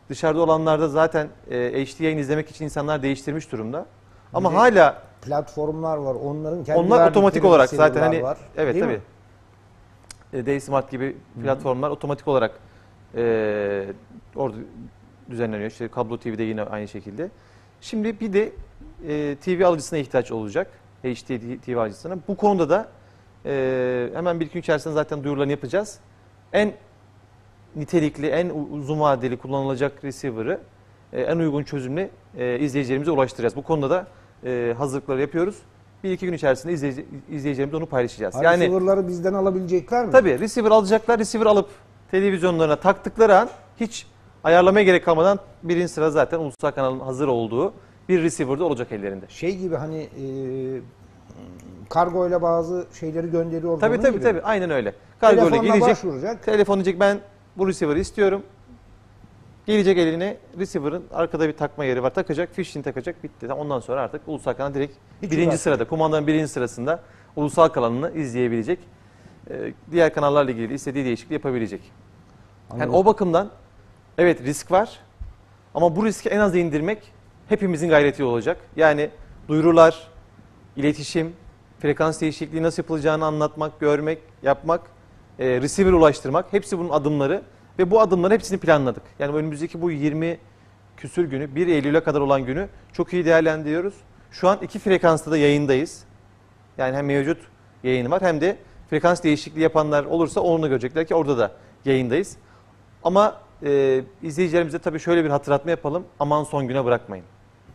Dışarıda olanlarda zaten e, HD yayın izlemek için insanlar değiştirmiş durumda. Ama de hala Platformlar var. Onların kendi onlar otomatik olarak zaten hani var. evet mi? E, Daysmart gibi platformlar otomatik olarak e, orada düzenleniyor. İşte kablo TV'de yine aynı şekilde. Şimdi bir de e, TV alıcısına ihtiyaç olacak. HD TV alıcısına. Bu konuda da e, hemen bir gün içerisinde zaten duyurularını yapacağız. En nitelikli, en uzun vadeli kullanılacak receiver'ı e, en uygun çözümle e, izleyicilerimize ulaştıracağız. Bu konuda da e, hazırlıkları yapıyoruz. Bir iki gün içerisinde izleyici, izleyicilerimize onu paylaşacağız. Yani, Yani Receiver'ları bizden alabilecekler mi? tabii receiver alacaklar, receiver alıp televizyonlarına taktıkları an hiç ayarlamaya gerek kalmadan birinci sıra zaten ulusal kanalın hazır olduğu bir receiver'da olacak ellerinde. Şey gibi hani e, kargo ile bazı şeyleri gönderiyoruz. Tabii tabii gibi. tabii aynen öyle. Kargo ile Telefonla başvuracak. Telefon diyecek ben bu receiver'ı istiyorum. Gelecek eline receiver'ın arkada bir takma yeri var. Takacak, fişini takacak, bitti. Ondan sonra artık ulusal kanal direkt Hiç birinci uğraşmayacak. sırada, kumandanın birinci sırasında ulusal kanalını izleyebilecek. Ee, diğer kanallarla ilgili istediği değişikliği yapabilecek. Yani Anladım. o bakımdan evet risk var ama bu riski en aza indirmek hepimizin gayreti olacak. Yani duyurular, iletişim, frekans değişikliği nasıl yapılacağını anlatmak, görmek, yapmak e, receiver ulaştırmak. Hepsi bunun adımları ve bu adımların hepsini planladık. Yani önümüzdeki bu 20 küsür günü 1 Eylül'e kadar olan günü çok iyi değerlendiriyoruz. Şu an iki frekansta da yayındayız. Yani hem mevcut yayını var hem de frekans değişikliği yapanlar olursa onu görecekler ki orada da yayındayız. Ama e, izleyicilerimize tabii şöyle bir hatırlatma yapalım. Aman son güne bırakmayın.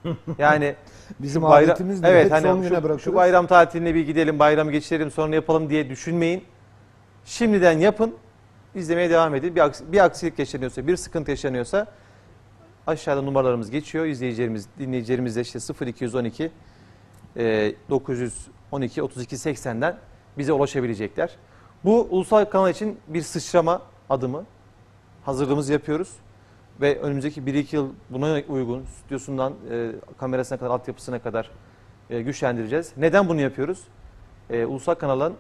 Yani Bizim şu bayra- adetimiz de evet, hep hani son şu, güne şu bırakırız. bayram tatiline bir gidelim, bayramı geçirelim, sonra yapalım diye düşünmeyin. Şimdiden yapın, izlemeye devam edin. Bir, aks- bir aksilik yaşanıyorsa, bir sıkıntı yaşanıyorsa aşağıda numaralarımız geçiyor. İzleyicilerimiz, dinleyicilerimiz de işte 0212 e, 912 32 80'den bize ulaşabilecekler. Bu ulusal kanal için bir sıçrama adımı. Hazırlığımızı yapıyoruz. Ve önümüzdeki 1-2 yıl buna uygun stüdyosundan e, kamerasına kadar, altyapısına kadar e, güçlendireceğiz. Neden bunu yapıyoruz? E, ulusal kanalın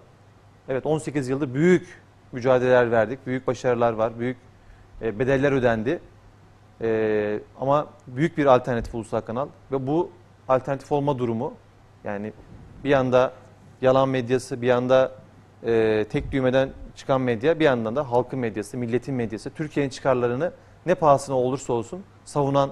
evet 18 yılda büyük mücadeleler verdik. Büyük başarılar var. Büyük e, bedeller ödendi. E, ama büyük bir alternatif ulusal kanal ve bu alternatif olma durumu yani bir yanda yalan medyası, bir yanda e, tek düğmeden çıkan medya, bir yandan da halkın medyası, milletin medyası, Türkiye'nin çıkarlarını ne pahasına olursa olsun savunan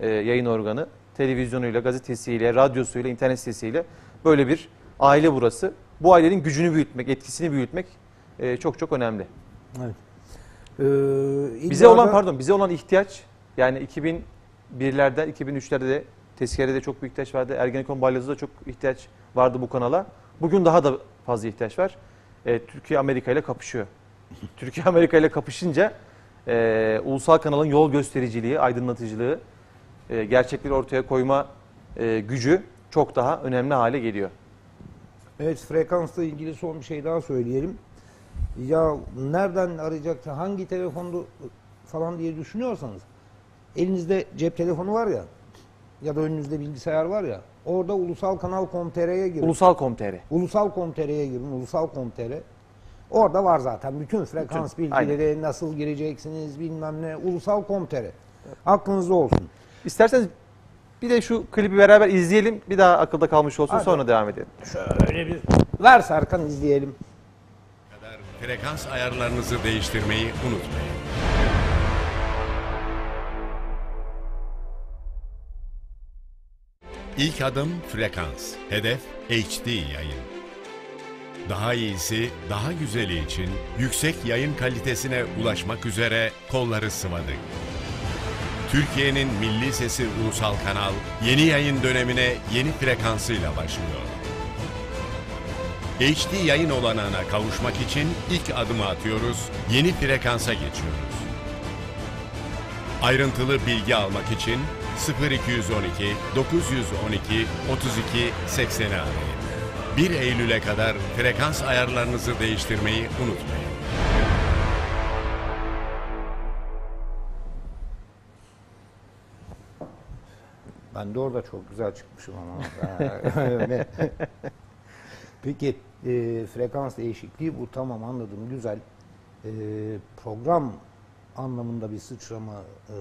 yayın organı, televizyonuyla, gazetesiyle, radyosuyla, internet sitesiyle böyle bir aile burası. Bu ailenin gücünü büyütmek, etkisini büyütmek e, çok çok önemli. Evet. Ee, Bize olan pardon, bize olan ihtiyaç yani 2001'lerde, 2003'lerde de tezkerede çok büyük ihtiyaç vardı. Ergenekon Balyoz'da da çok ihtiyaç vardı bu kanala. Bugün daha da fazla ihtiyaç var. E, Türkiye Amerika ile kapışıyor. Türkiye Amerika ile kapışınca e, ulusal kanalın yol göstericiliği, aydınlatıcılığı, e, gerçekleri ortaya koyma e, gücü çok daha önemli hale geliyor. Evet frekansla ilgili son bir şey daha söyleyelim. Ya nereden arayacak, hangi telefonda falan diye düşünüyorsanız elinizde cep telefonu var ya ya da önünüzde bilgisayar var ya orada ulusal kanal.com.tr'ye girin. Ulusal.com.tr Ulusal.com.tr'ye girin. Ulusal.com.tr Orada var zaten bütün frekans Bütün, bilgileri nasıl gireceksiniz bilmem ne. Ulusal.com.tr Aklınızda olsun. İsterseniz bir de şu klibi beraber izleyelim. Bir daha akılda kalmış olsun Hadi. sonra devam edelim. Şöyle bir ver Serkan izleyelim. Frekans ayarlarınızı değiştirmeyi unutmayın. İlk adım frekans, hedef HD yayın. Daha iyisi, daha güzeli için yüksek yayın kalitesine ulaşmak üzere kolları sıvadık. Türkiye'nin milli sesi ulusal kanal yeni yayın dönemine yeni frekansıyla başlıyor. HD yayın olanağına kavuşmak için ilk adımı atıyoruz, yeni frekansa geçiyoruz. Ayrıntılı bilgi almak için 0212 912 32 80'i arayın. 1 Eylül'e kadar frekans ayarlarınızı değiştirmeyi unutmayın. Ben de orada çok güzel çıkmışım ama. Peki e, frekans değişikliği bu tamam anladım güzel. E, program anlamında bir sıçrama, e,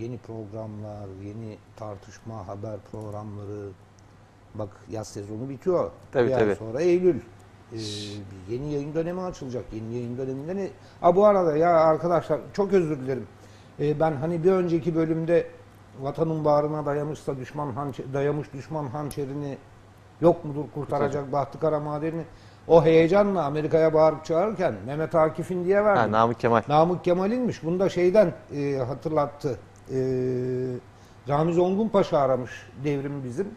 yeni programlar, yeni tartışma, haber programları. Bak yaz sezonu bitiyor. Tabii, bir ay tabii. sonra Eylül. E, bir yeni yayın dönemi açılacak. Yeni yayın döneminde ne? Ha bu arada ya arkadaşlar çok özür dilerim. E, ben hani bir önceki bölümde vatanın bağrına dayamışsa düşman hançer, dayamış düşman hançerini yok mudur kurtaracak bahtı kara o heyecanla Amerika'ya bağırıp çağırırken Mehmet Akif'in diye verdim. Ha, Namık Kemal. Namık Kemal'inmiş. Bunu da şeyden e, hatırlattı. E, Ramiz Ongun Paşa aramış devrim bizim.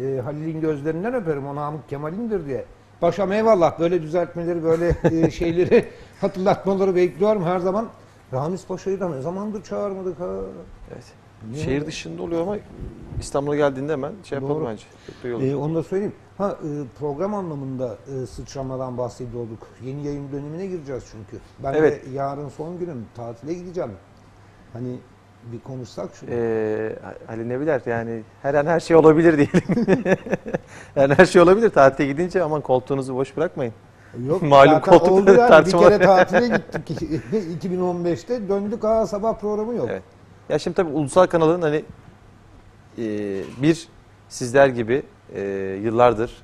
E, Halil'in gözlerinden öperim o Namık Kemal'indir diye. Paşam eyvallah böyle düzeltmeleri böyle e, şeyleri hatırlatmaları bekliyorum her zaman. Ramiz Paşa'yı da ne zamandır çağırmadık ha. Evet. Niye? Şehir dışında oluyor ama İstanbul'a geldiğinde hemen şey yapalım Doğru. bence. Olur. Ee, onu da söyleyeyim. Ha e, program anlamında e, sıçramadan bahsediyorduk. Yeni yayın dönemine gireceğiz çünkü. Ben Evet. de yarın son günüm. Tatile gideceğim. Hani bir konuşsak şunu. Ee, Ali ne bilir yani her an her şey olabilir diyelim. her an her şey olabilir. Tatile gidince aman koltuğunuzu boş bırakmayın. Yok malum koltukları yani. Bir kere tatile gittik 2015'te. Döndük ha sabah programı yok. Evet. Ya şimdi tabii ulusal kanalın hani e, bir sizler gibi e, yıllardır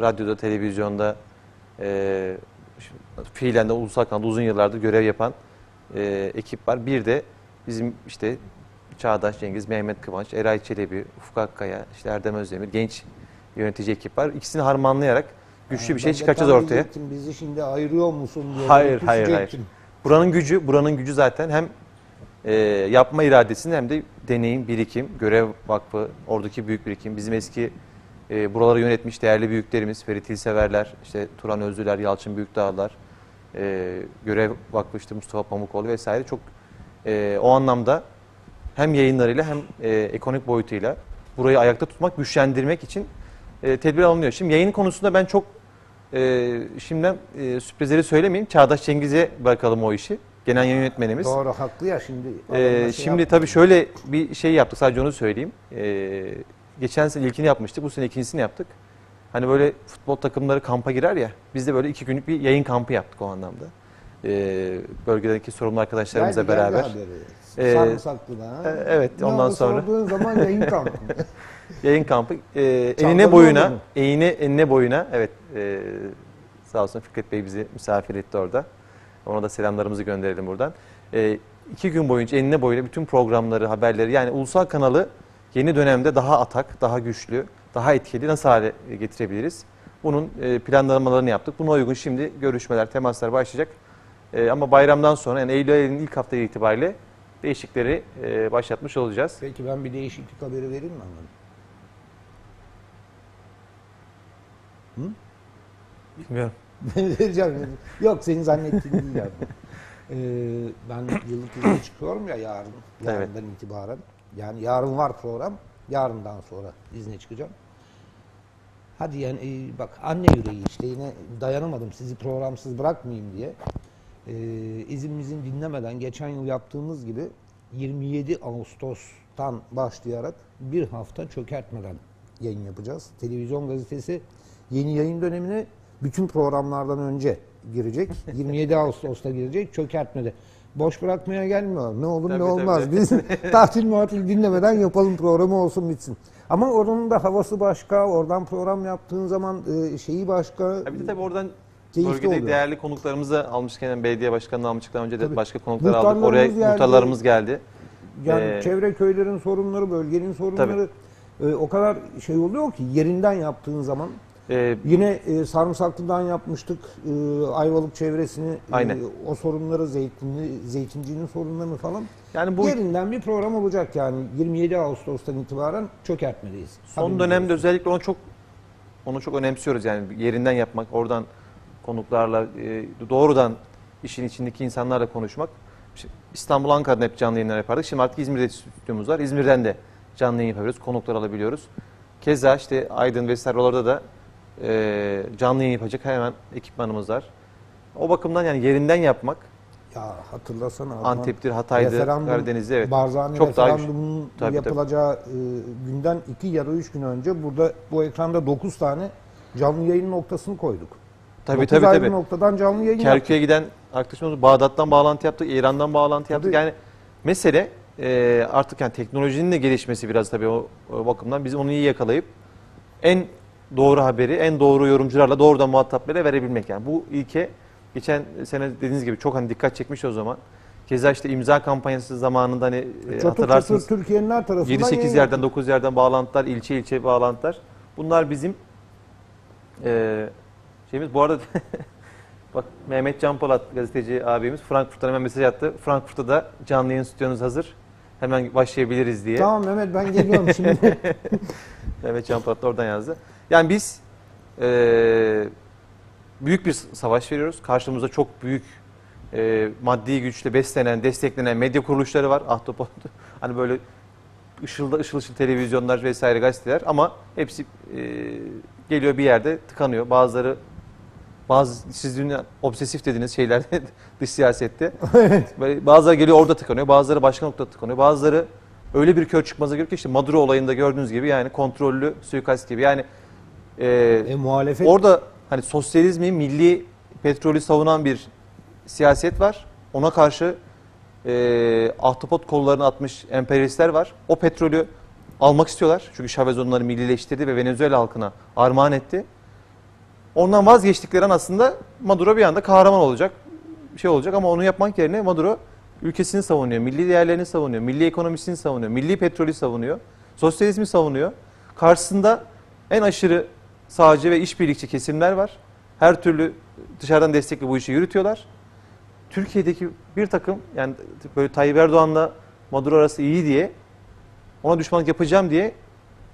radyoda, televizyonda e, fiilen de ulusal kanalda uzun yıllardır görev yapan e, ekip var. Bir de bizim işte Çağdaş Cengiz, Mehmet Kıvanç, Eray Çelebi, Ufuk Akkaya, işte Erdem Özdemir, genç yönetici ekip var. İkisini harmanlayarak güçlü bir şey çıkartacağız ortaya. Bizi şimdi ayırıyor musun diye. Hayır, hayır, küsecektim. Buranın gücü, buranın gücü zaten hem e, yapma iradesinin hem de deneyim, birikim, görev vakfı, oradaki büyük birikim, bizim eski e, buraları yönetmiş değerli büyüklerimiz, Ferit İlseverler, işte Turan Özlüler, Yalçın Büyükdağlar, e, görev vakfı işte Mustafa Pamukoğlu vesaire çok e, o anlamda hem yayınlarıyla hem e, ekonomik boyutuyla burayı ayakta tutmak, güçlendirmek için e, tedbir alınıyor. Şimdi yayın konusunda ben çok e, şimdiden e, sürprizleri söylemeyeyim. Çağdaş Cengiz'e bırakalım o işi. Genel yayın yönetmenimiz. Doğru haklı ya şimdi. Ee, şimdi yapma. tabii şöyle bir şey yaptık sadece onu söyleyeyim. Ee, geçen sene ilkini yapmıştık bu sene ikincisini yaptık. Hani böyle futbol takımları kampa girer ya biz de böyle iki günlük bir yayın kampı yaptık o anlamda. Ee, bölgedeki sorumlu arkadaşlarımızla Geldi, geldi beraber. haberi. Ee, Sarımsaklı'da. ha? e, evet, Ne ondan oldu sonra- Sorduğun zaman yayın kampı. Yayın kampı e, enine boyuna, oldu mu? enine, enine boyuna evet e, sağ olsun Fikret Bey bizi misafir etti orada. Ona da selamlarımızı gönderelim buradan. E, iki gün boyunca enine boyuna bütün programları, haberleri yani ulusal kanalı yeni dönemde daha atak, daha güçlü, daha etkili nasıl hale getirebiliriz? Bunun e, planlamalarını yaptık. Buna uygun şimdi görüşmeler, temaslar başlayacak. E, ama bayramdan sonra yani Eylül ayının ilk haftayı itibariyle değişikleri e, başlatmış olacağız. Peki ben bir değişiklik haberi vereyim mi anladım? Bilmiyorum. Ben vereceğim. Yok senin zannettiğin değil yani. Ee, ben yıllık izne çıkıyorum ya yarın. Yarından itibaren. Yani yarın var program. Yarından sonra izne çıkacağım. Hadi yani e, bak anne yüreği işte yine dayanamadım sizi programsız bırakmayayım diye. Ee, izimizin dinlemeden geçen yıl yaptığımız gibi 27 Ağustos'tan başlayarak bir hafta çökertmeden yayın yapacağız. Televizyon gazetesi yeni yayın dönemine bütün programlardan önce girecek. 27 Ağustos'ta girecek çökertmede. Boş bırakmaya gelmiyor. Ne olur Tabii, ne olmaz. tabii. Biz tatil matil dinlemeden yapalım programı olsun bitsin. Ama oranın da havası başka. Oradan program yaptığın zaman e, şeyi başka. Bir de tabii oradan bölgede oluyor. değerli konuklarımızı almışken yani belediye başkanını almıştıktan önce de Tabii. başka konuklar aldık. Oraya geldi. muhtarlarımız geldi. Yani Ee, çevre köylerin sorunları, bölgenin sorunları e, o kadar şey oluyor ki yerinden yaptığın zaman Ee, yine e, Sarımsaklı'dan yapmıştık e, Ayvalık çevresini e, Aynen. o sorunları zeytinli zeytincinin sorunlarını falan yani bu yerinden bir program olacak yani 27 Ağustos'tan itibaren çökertmedeyiz. son Haberiniz dönemde olsun. özellikle onu çok onu çok önemsiyoruz yani yerinden yapmak, oradan konuklarla e, doğrudan işin içindeki insanlarla konuşmak. İstanbul, Ankara'dan hep canlı yayınlar yapardık. Şimdi artık İzmir'de stüdyomuz var. İzmir'den de canlı yayın yapabiliyoruz. Konuklar alabiliyoruz. Keza işte Aydın vesaire oralarda da e, canlı yayın yapacak hemen ekipmanımız var. O bakımdan yani yerinden yapmak Ya hatırlasana. Adnan, Antep'tir, Hatay'dır, referandum, Karadeniz'de evet. Barzani Çok daha referandumunun Tabii, yapılacağı e, günden iki ya da üç gün önce burada bu ekranda 9 tane canlı yayın noktasını koyduk. Tabii Dokuz tabii ayrı tabii. noktadan canlı yayın. Kerkük'e giden arkadaşımız Bağdat'tan bağlantı yaptık, İran'dan bağlantı yaptık. Tabii. Yani mesele e, artık yani teknolojinin de gelişmesi biraz tabii o, o bakımdan biz onu iyi yakalayıp en doğru haberi, en doğru yorumcularla doğrudan muhataplara verebilmek. Yani bu ilke geçen sene dediğiniz gibi çok hani dikkat çekmiş o zaman. Keza işte imza kampanyası zamanında hani e, Çatır hatırlarsınız. çatır Türkiye'nin her tarafından 7-8 yayın yerden 9 yerden bağlantılar, ilçe ilçe bağlantılar. Bunlar bizim eee şeyimiz. Bu arada bak Mehmet Can Polat gazeteci abimiz Frankfurt'tan hemen mesaj attı. Frankfurt'ta da canlı yayın stüdyonuz hazır. Hemen başlayabiliriz diye. Tamam Mehmet ben geliyorum şimdi. Mehmet Can Polat da oradan yazdı. Yani biz eee, büyük bir savaş veriyoruz. Karşımızda çok büyük eee, maddi güçle beslenen, desteklenen medya kuruluşları var. Ahtapot hani böyle ışılda ışıl ışıl televizyonlar vesaire gazeteler ama hepsi eee, geliyor bir yerde tıkanıyor. Bazıları bazı sizin obsesif dediğiniz şeyler dış siyasette. Böyle Bazıları geliyor orada tıkanıyor. Bazıları başka noktada tıkanıyor. Bazıları öyle bir kör çıkmaza giriyor ki işte Maduro olayında gördüğünüz gibi yani kontrollü suikast gibi. Yani eee e, muhalefet Orada hani sosyalizmi, milli petrolü savunan bir siyaset var. Ona karşı e, ahtapot kollarını atmış emperyalistler var. O petrolü almak istiyorlar. Çünkü Chavez onları millileştirdi ve Venezuela halkına armağan etti. Ondan vazgeçtikleri an aslında Maduro bir anda kahraman olacak. Şey olacak ama onu yapmak yerine Maduro ülkesini savunuyor, milli değerlerini savunuyor, milli ekonomisini savunuyor, milli petrolü savunuyor, sosyalizmi savunuyor. Karşısında en aşırı sağcı ve işbirlikçi kesimler var. Her türlü dışarıdan destekli bu işi yürütüyorlar. Türkiye'deki bir takım yani böyle Tayyip Erdoğan'la Maduro arası iyi diye ona düşmanlık yapacağım diye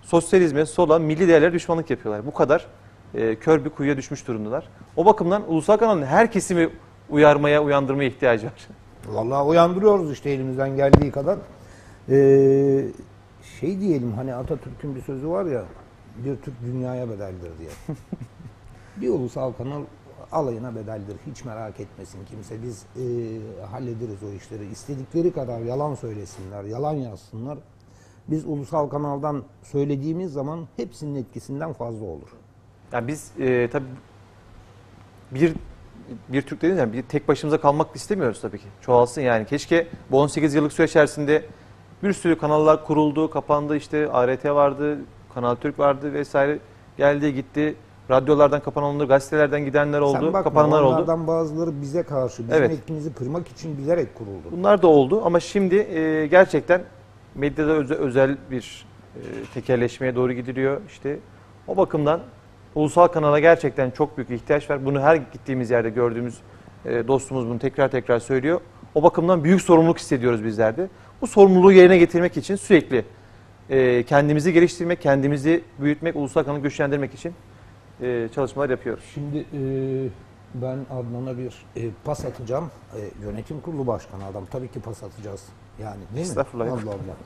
sosyalizme, sola, milli değerlere düşmanlık yapıyorlar. Bu kadar e, kör bir kuyuya düşmüş durumdalar. O bakımdan ulusal kanalın her kesimi uyarmaya, uyandırmaya ihtiyacı var. Vallahi uyandırıyoruz işte elimizden geldiği kadar. Ee, şey diyelim hani Atatürk'ün bir sözü var ya bir Türk dünyaya bedeldir diye. bir ulusal kanal alayına bedeldir. Hiç merak etmesin kimse. Biz e, hallederiz o işleri. İstedikleri kadar yalan söylesinler, yalan yazsınlar. Biz ulusal kanaldan söylediğimiz zaman hepsinin etkisinden fazla olur. Yani biz e, tabii bir bir Türk dediğiniz yani bir tek başımıza kalmak istemiyoruz tabii ki. Çoğalsın yani. Keşke bu 18 yıllık süre içerisinde bir sürü kanallar kuruldu, kapandı. işte ART vardı, Kanal Türk vardı vesaire. Geldi gitti. Radyolardan kapananlar, gazetelerden gidenler oldu, Sen bakma, kapananlar oldu. bazıları bize karşı, bizim Evet. etkimizi kırmak için bilerek kuruldu. Bunlar da oldu ama şimdi e, gerçekten medyada öze- özel bir e, tekerleşmeye doğru gidiliyor. İşte o bakımdan ulusal kanala gerçekten çok büyük ihtiyaç var. Bunu her gittiğimiz yerde gördüğümüz e, dostumuz bunu tekrar tekrar söylüyor. O bakımdan büyük sorumluluk hissediyoruz bizler de. Bu sorumluluğu yerine getirmek için sürekli e, kendimizi geliştirmek, kendimizi büyütmek, ulusal kanalı güçlendirmek için e, çalışmalar yapıyoruz. Şimdi e, ben Adnan'a bir e, pas atacağım. E, yönetim kurulu başkanı adam. Tabii ki pas atacağız. Yani değil mi? Estağfurullah. Allah Allah.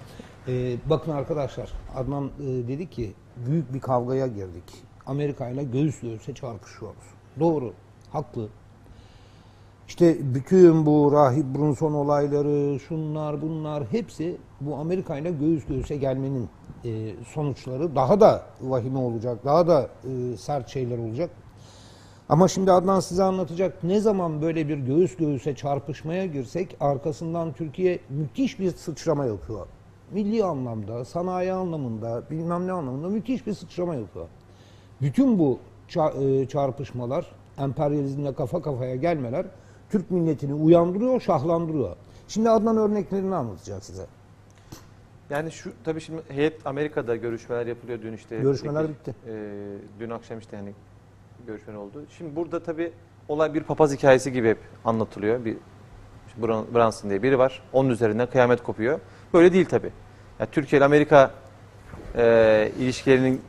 E, bakın arkadaşlar Adnan e, dedi ki büyük bir kavgaya girdik. Amerika ile göğüs göğüse çarpışıyoruz. Doğru. Haklı. İşte bütün bu Rahip Brunson olayları, şunlar bunlar hepsi bu Amerika ile göğüs göğüse gelmenin e, sonuçları daha da vahime olacak, daha da e, sert şeyler olacak. Ama şimdi Adnan size anlatacak ne zaman böyle bir göğüs göğüse çarpışmaya girsek arkasından Türkiye müthiş bir sıçrama yapıyor. Milli anlamda, sanayi anlamında, bilmem ne anlamında müthiş bir sıçrama yapıyor. Bütün bu e, çarpışmalar, emperyalizmle kafa kafaya gelmeler Türk milletini uyandırıyor, şahlandırıyor. Şimdi Adnan örneklerini anlatacak size. Yani şu tabii şimdi heyet Amerika'da görüşmeler yapılıyor dün işte. Görüşmeler bitti. E, dün akşam işte hani görüşmeler oldu. Şimdi burada tabii olay bir papaz hikayesi gibi hep anlatılıyor. Bir işte Branson diye biri var. Onun üzerinden kıyamet kopuyor. Böyle değil tabii. Yani Türkiye ile Amerika e, ilişkilerinin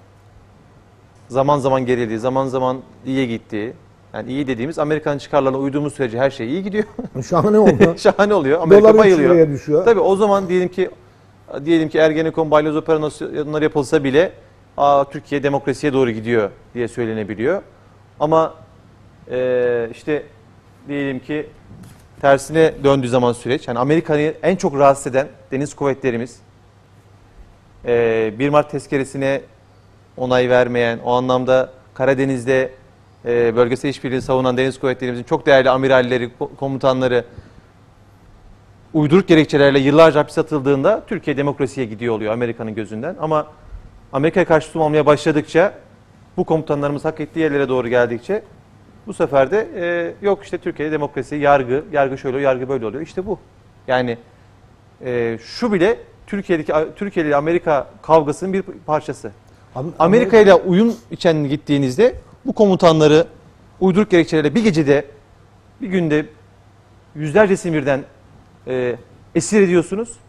zaman zaman gerildiği, zaman zaman iyiye gittiği. Yani iyi dediğimiz Amerikan çıkarlarına uyduğumuz sürece her şey iyi gidiyor. Şahane oldu. Şahane oluyor. Amerika Dolar 3 bayılıyor. Tabii o zaman diyelim ki diyelim ki Ergenekon balyoz operasyonları yapılsa bile Aa, Türkiye demokrasiye doğru gidiyor diye söylenebiliyor. Ama e, işte diyelim ki tersine döndüğü zaman süreç, yani Amerika'yı en çok rahatsız eden deniz kuvvetlerimiz, e, 1 Mart tezkeresine onay vermeyen, o anlamda Karadeniz'de e, bölgesel işbirliğini savunan deniz kuvvetlerimizin çok değerli amiralleri, ko- komutanları uyduruk gerekçelerle yıllarca hapis atıldığında Türkiye demokrasiye gidiyor oluyor Amerika'nın gözünden. Ama Amerika'ya karşı tutum almaya başladıkça bu komutanlarımız hak ettiği yerlere doğru geldikçe bu sefer de e, yok işte Türkiye'de demokrasi, yargı, yargı şöyle yargı böyle oluyor. İşte bu. Yani e, şu bile Türkiye'deki Türkiye ile Amerika kavgasının bir parçası. Am- Amerika ile uyum içen gittiğinizde bu komutanları uyduruk gerekçelerle bir gecede, bir günde yüzlerce simirden e, esir ediyorsunuz.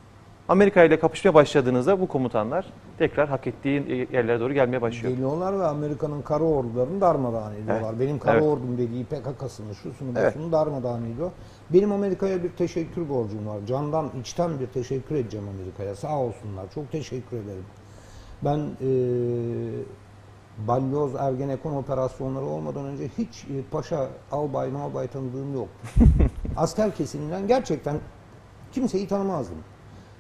Amerika ile kapışmaya başladığınızda bu komutanlar tekrar hak ettiği yerlere doğru gelmeye başlıyor. Geliyorlar ve Amerika'nın kara ordularını darmadağın ediyorlar. Benim kara Evet. ordum dediği PKK'sını, şusunu, Evet. busunu darmadağın ediyor. Benim Amerika'ya bir teşekkür borcum var. Candan, içten bir teşekkür edeceğim Amerika'ya. Sağ olsunlar. Çok teşekkür ederim. Ben e, Balyoz Ergenekon operasyonları olmadan önce hiç e, paşa, albay, malbay tanıdığım yok. Asker kesiminden gerçekten kimseyi tanımazdım.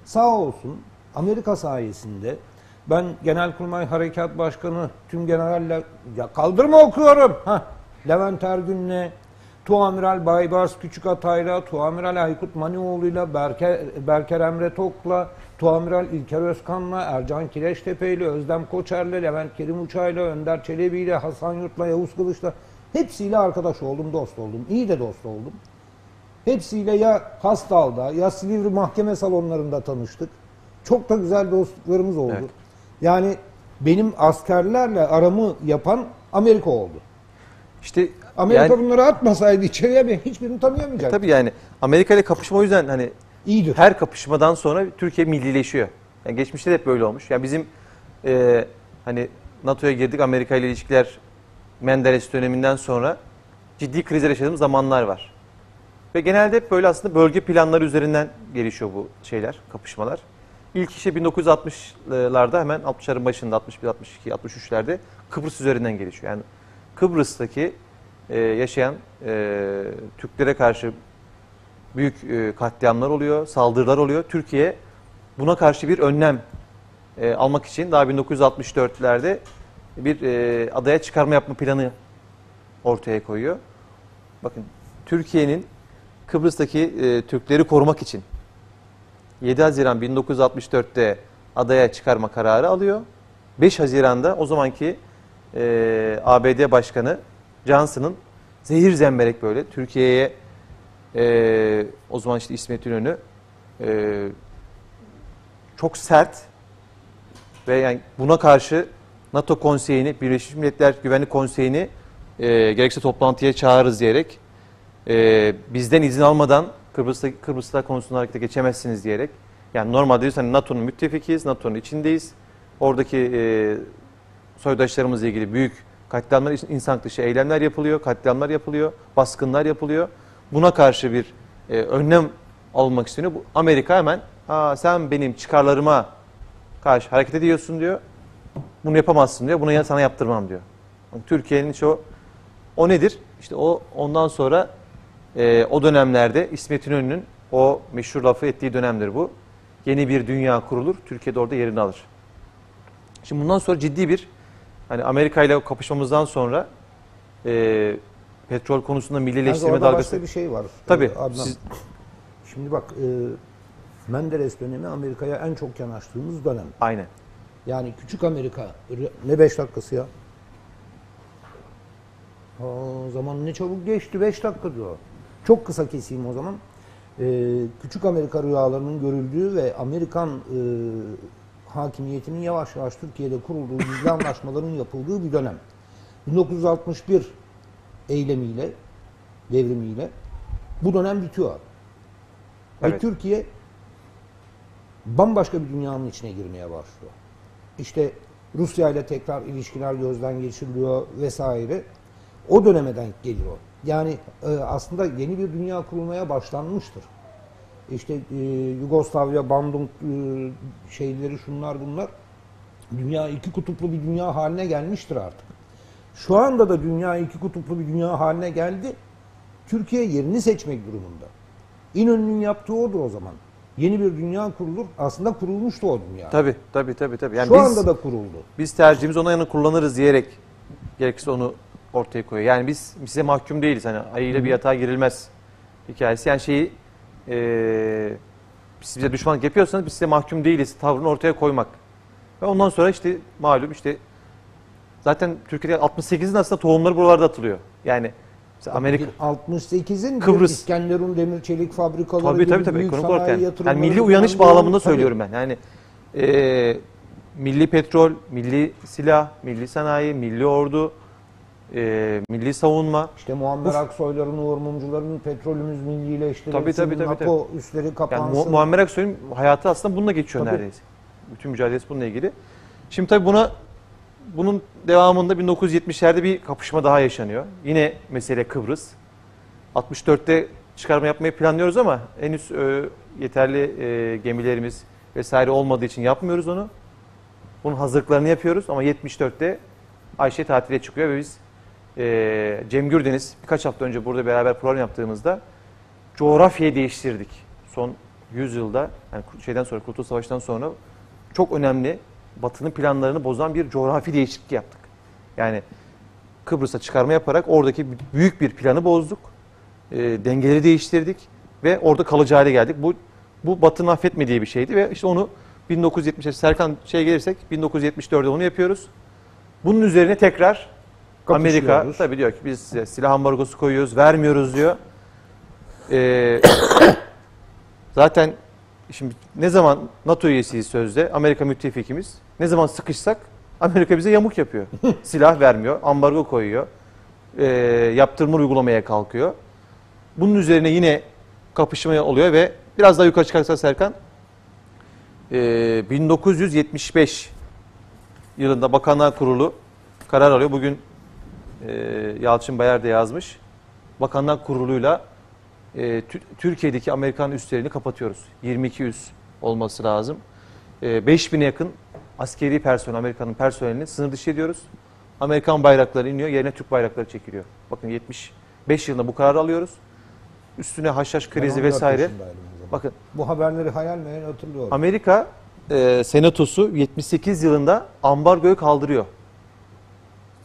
Sağ olsun Amerika sayesinde ben Genelkurmay Harekat Başkanı tüm generaller ya kaldırma okuyorum. Hah, Levent Ergün'le Tuamiral Baybars Küçük Atay'la, Tuamiral Aykut Manioğlu'yla, Berker, Berker Emre Tok'la, Tuamiral İlker Özkan'la, Ercan Kireçtepe'yle, Özlem Koçer'le, Levent Kerim Uçay'la, Önder Çelebi'yle, Hasan Yurt'la, Yavuz Kılıç'la hepsiyle arkadaş oldum, dost oldum. İyi de dost oldum. Hepsiyle ya Hastal'da ya Silivri mahkeme salonlarında tanıştık. Çok da güzel dostluklarımız oldu. Evet. Yani benim askerlerle aramı yapan Amerika oldu. İşte Amerika yani, bunları atmasaydı içeriye ben hiçbirini tanıyamayacak. tabii yani Amerika ile kapışma o yüzden hani İyidir. her kapışmadan sonra Türkiye millileşiyor. Yani geçmişte de hep böyle olmuş. Yani bizim e, hani NATO'ya girdik Amerika ile ilişkiler Menderes döneminden sonra ciddi krizler yaşadığımız zamanlar var. Ve genelde böyle aslında bölge planları üzerinden gelişiyor bu şeyler, kapışmalar. İlk işe 1960'larda hemen 60'ların başında 61, 62, 63'lerde Kıbrıs üzerinden gelişiyor. Yani Kıbrıs'taki e, yaşayan e, Türklere karşı büyük e, katliamlar oluyor, saldırılar oluyor. Türkiye buna karşı bir önlem e, almak için daha 1964'lerde bir e, adaya çıkarma yapma planı ortaya koyuyor. Bakın Türkiye'nin Kıbrıs'taki e, Türkleri korumak için 7 Haziran 1964'te adaya çıkarma kararı alıyor. 5 Haziran'da o zamanki e, ABD Başkanı Johnson'ın zehir zemberek böyle Türkiye'ye e, o zaman işte İsmet İnönü e, çok sert ve yani buna karşı NATO konseyini, Birleşmiş Milletler Güvenlik Konseyi'ni e, gerekse toplantıya çağırırız diyerek e, bizden izin almadan Kıbrıs'ta, Kıbrıs'ta konusunda harekete geçemezsiniz diyerek yani normalde diyoruz hani NATO'nun müttefikiyiz, NATO'nun içindeyiz. Oradaki e, soydaşlarımızla ilgili büyük katliamlar, insan dışı eylemler yapılıyor, katliamlar yapılıyor, baskınlar yapılıyor. Buna karşı bir e, önlem alınmak isteniyor. Bu, Amerika hemen Aa, sen benim çıkarlarıma karşı hareket ediyorsun diyor. Bunu yapamazsın diyor. Bunu sana yaptırmam diyor. Türkiye'nin şu o nedir? İşte o ondan sonra e, o dönemlerde İsmet İnönü'nün o meşhur lafı ettiği dönemdir bu. Yeni bir dünya kurulur. Türkiye'de orada yerini alır. Şimdi bundan sonra ciddi bir hani Amerika ile kapışmamızdan sonra e, petrol konusunda millileştirme orada dalgası. başka bir şey var. Tabii. Ee, Adnan. Siz- Şimdi bak e, Menderes dönemi Amerika'ya en çok yanaştığımız dönem. Aynen. Yani küçük Amerika ne 5 dakikası ya? Aa, zaman ne çabuk geçti 5 dakika diyor. Çok kısa keseyim o zaman. Ee, küçük Amerika rüyalarının görüldüğü ve Amerikan e, hakimiyetinin yavaş yavaş Türkiye'de kurulduğu gizli anlaşmaların yapıldığı bir dönem. 1961 eylemiyle, devrimiyle bu dönem bitiyor. Ve Evet. Türkiye bambaşka bir dünyanın içine girmeye başlıyor. İşte Rusya ile tekrar ilişkiler gözden geçiriliyor vesaire. O döneme denk geliyor. Yani e, aslında yeni bir dünya kurulmaya başlanmıştır. İşte e, Yugoslavya, Bandung e, şeyleri şunlar bunlar. Dünya iki kutuplu bir dünya haline gelmiştir artık. Şu anda da dünya iki kutuplu bir dünya haline geldi. Türkiye yerini seçmek durumunda. İnönü'nün yaptığı odur o zaman. Yeni bir dünya kurulur. Aslında kurulmuştu o dünya. Tabii tabii tabii tabii. Yani Şu biz, anda da kuruldu. biz tercihimiz ona yana kullanırız diyerek gerekirse onu ortaya koyuyor. Yani biz size mahkum değiliz. Hani ayıyla bir yatağa girilmez hikayesi. Yani şeyi eee siz bize düşmanlık yapıyorsanız biz size mahkum değiliz tavrını ortaya koymak. Ve ondan sonra işte malum işte zaten Türkiye'de 68'in aslında tohumları buralarda atılıyor. Yani Amerika 68'in Kıbrıs. İskenderun demir çelik fabrikaları Tabii gibi tabii tabii büyük ekonomik olarak sanayi yani. yani milli uyanış bağlamında tabii. söylüyorum ben. Yani e, milli petrol, milli silah, milli sanayi, milli ordu, e, milli savunma. İşte Muammer Bu- Aksoyların, Uğur Mumcuların petrolümüz millileştirilsin, Tabii, tabii, tabii, NATO üstleri Yani kapansın. Mu- Muammer Aksoy'un hayatı aslında bununla geçiyor Tabii. neredeyse. Bütün mücadelesi bununla ilgili. Şimdi tabii buna bunun devamında 1970'lerde bir kapışma daha yaşanıyor. Yine mesele Kıbrıs. 64'te çıkarma yapmayı planlıyoruz ama henüz e, yeterli e, gemilerimiz vesaire olmadığı için yapmıyoruz onu. Bunun hazırlıklarını yapıyoruz ama 74'te Ayşe tatile çıkıyor ve biz e, Cem Gürdeniz birkaç hafta önce burada beraber program yaptığımızda coğrafyayı değiştirdik. Son 100 yılda yani şeyden sonra Kurtuluş Savaşı'ndan sonra çok önemli Batı'nın planlarını bozan bir coğrafi değişiklik yaptık. Yani Kıbrıs'a çıkarma yaparak oradaki büyük bir planı bozduk. e, dengeleri değiştirdik ve orada kalıcı hale geldik. Bu bu Batı'nın affetmediği bir şeydi ve işte onu 1970 Serkan şey gelirsek 1974'de onu yapıyoruz. Bunun üzerine tekrar Amerika tabii diyor ki biz size silah ambargosu koyuyoruz, vermiyoruz diyor. Ee, zaten şimdi ne zaman NATO üyesiyiz sözde, Amerika müttefikimiz. Ne zaman sıkışsak Amerika bize yamuk yapıyor. silah vermiyor, ambargo koyuyor, ee, yaptırımlar uygulamaya kalkıyor. Bunun üzerine yine kapışma oluyor ve biraz daha yukarı çıkarsa Serkan, ee, 1975 yılında Bakanlar Kurulu karar alıyor. Bugün e, Yalçın Bayar da yazmış. Bakanlar Kurulu'yla e, Tü- Türkiye'deki Amerikan üslerini kapatıyoruz. 22 üs olması lazım. E, 5000'e yakın askeri personel, Amerika'nın personelini sınır dışı ediyoruz. Amerikan bayrakları iniyor, yerine Türk bayrakları çekiliyor. Bakın 75 yılında bu kararı alıyoruz. Üstüne haşhaş krizi 14 vesaire. Bakın Bu haberleri hayal meyal hatırlıyorum. Amerika e, Senatosu 78 yılında ambargoyu kaldırıyor.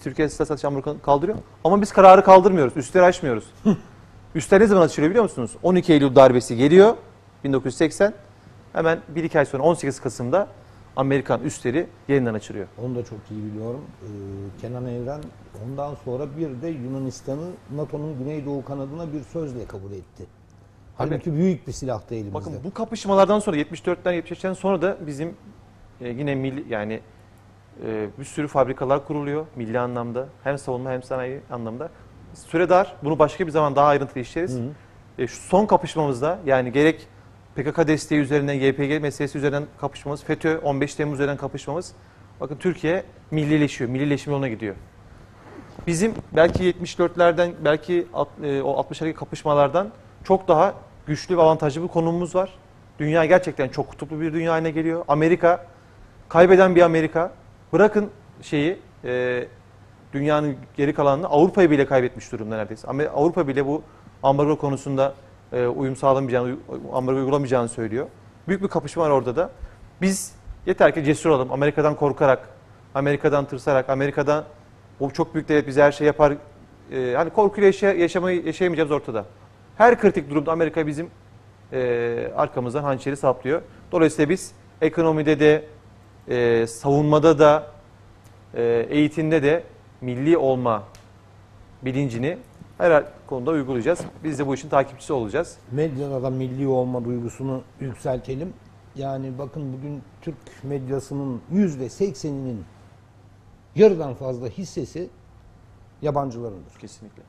Türkiye silah satışı ambargoyu kaldırıyor. Ama biz kararı kaldırmıyoruz. Üstleri açmıyoruz. Üstler ne zaman açılıyor biliyor musunuz? 12 Eylül darbesi geliyor. 1980. Hemen 1-2 ay sonra 18 Kasım'da Amerikan üstleri yeniden açılıyor. Onu da çok iyi biliyorum. Ee, Kenan Evren ondan sonra bir de Yunanistan'ı NATO'nun Güneydoğu kanadına bir sözle kabul etti. Halbuki büyük bir silahtı elimizde. Bakın bu kapışmalardan sonra 74'ten 75'ten sonra da bizim e, yine milli yani e, bir sürü fabrikalar kuruluyor milli anlamda. Hem savunma hem sanayi anlamda. Süre dar. Bunu başka bir zaman daha ayrıntılı işleriz. E, şu son kapışmamızda yani gerek PKK desteği üzerinden YPG meselesi üzerinden kapışmamız, FETÖ 15 Temmuz üzerinden kapışmamız. Bakın Türkiye millileşiyor. Millileşme yoluna gidiyor. Bizim belki 74'lerden belki e, o 60'lardaki kapışmalardan çok daha güçlü ve avantajlı bir konumumuz var. Dünya gerçekten çok kutuplu bir dünya haline geliyor. Amerika kaybeden bir Amerika. Bırakın şeyi e, dünyanın geri kalanını Avrupa'yı bile kaybetmiş durumda neredeyse. Ama Avrupa bile bu ambargo konusunda e, uyum sağlamayacağını, ambargo uygulamayacağını söylüyor. Büyük bir kapışma var orada da. Biz yeter ki cesur olalım. Amerika'dan korkarak, Amerika'dan tırsarak, Amerika'dan o çok büyük devlet bize her şey yapar. E, hani korkuyla yaşa- yaşamayı yaşayamayacağımız ortada. Her kritik durumda Amerika bizim e, arkamızdan hançeri saplıyor. Dolayısıyla biz ekonomide de, e, savunmada da, e, eğitimde de milli olma bilincini her konuda uygulayacağız. Biz de bu işin takipçisi olacağız. Medyada da milli olma duygusunu yükseltelim. Yani bakın bugün Türk medyasının yüzde sekseninin yarıdan fazla hissesi yabancılarındır. Kesinlikle.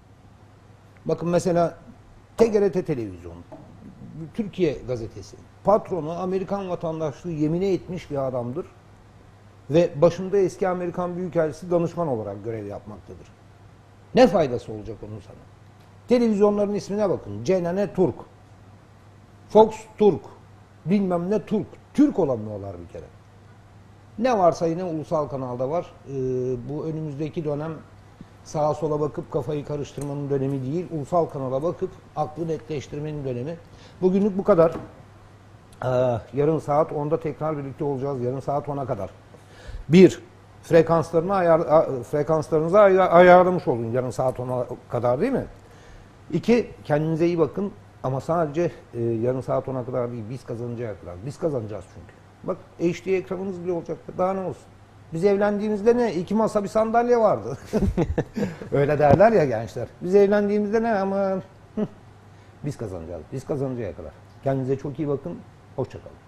Bakın mesela TGRT televizyon, Türkiye gazetesi, patronu Amerikan vatandaşlığı yemine etmiş bir adamdır. Ve başında eski Amerikan Büyükelçisi danışman olarak görev yapmaktadır. Ne faydası olacak onun sana? Televizyonların ismine bakın. CNN Turk, Fox Turk, bilmem ne Turk. Türk olamıyorlar bir kere. Ne varsa yine ulusal kanalda var. Ee, bu önümüzdeki dönem sağa sola bakıp kafayı karıştırmanın dönemi değil. Ulusal kanala bakıp aklı netleştirmenin dönemi. Bugünlük bu kadar. Ee, yarın saat 10'da tekrar birlikte olacağız. Yarın saat 10'a kadar. Bir, frekanslarını ayar, frekanslarınızı ayar- ayarlamış olun yarın saat 10'a kadar değil mi? İki, kendinize iyi bakın ama sadece e, yarın saat 10'a kadar değil, biz kazanıncaya kadar. Biz kazanacağız çünkü. Bak HD ekranımız bile olacak. Daha ne olsun? Biz evlendiğimizde ne? İki masa bir sandalye vardı. Öyle derler ya gençler. Biz evlendiğimizde ne ama biz kazanacağız. Biz kazanıncaya kadar. Kendinize çok iyi bakın. Hoşçakalın.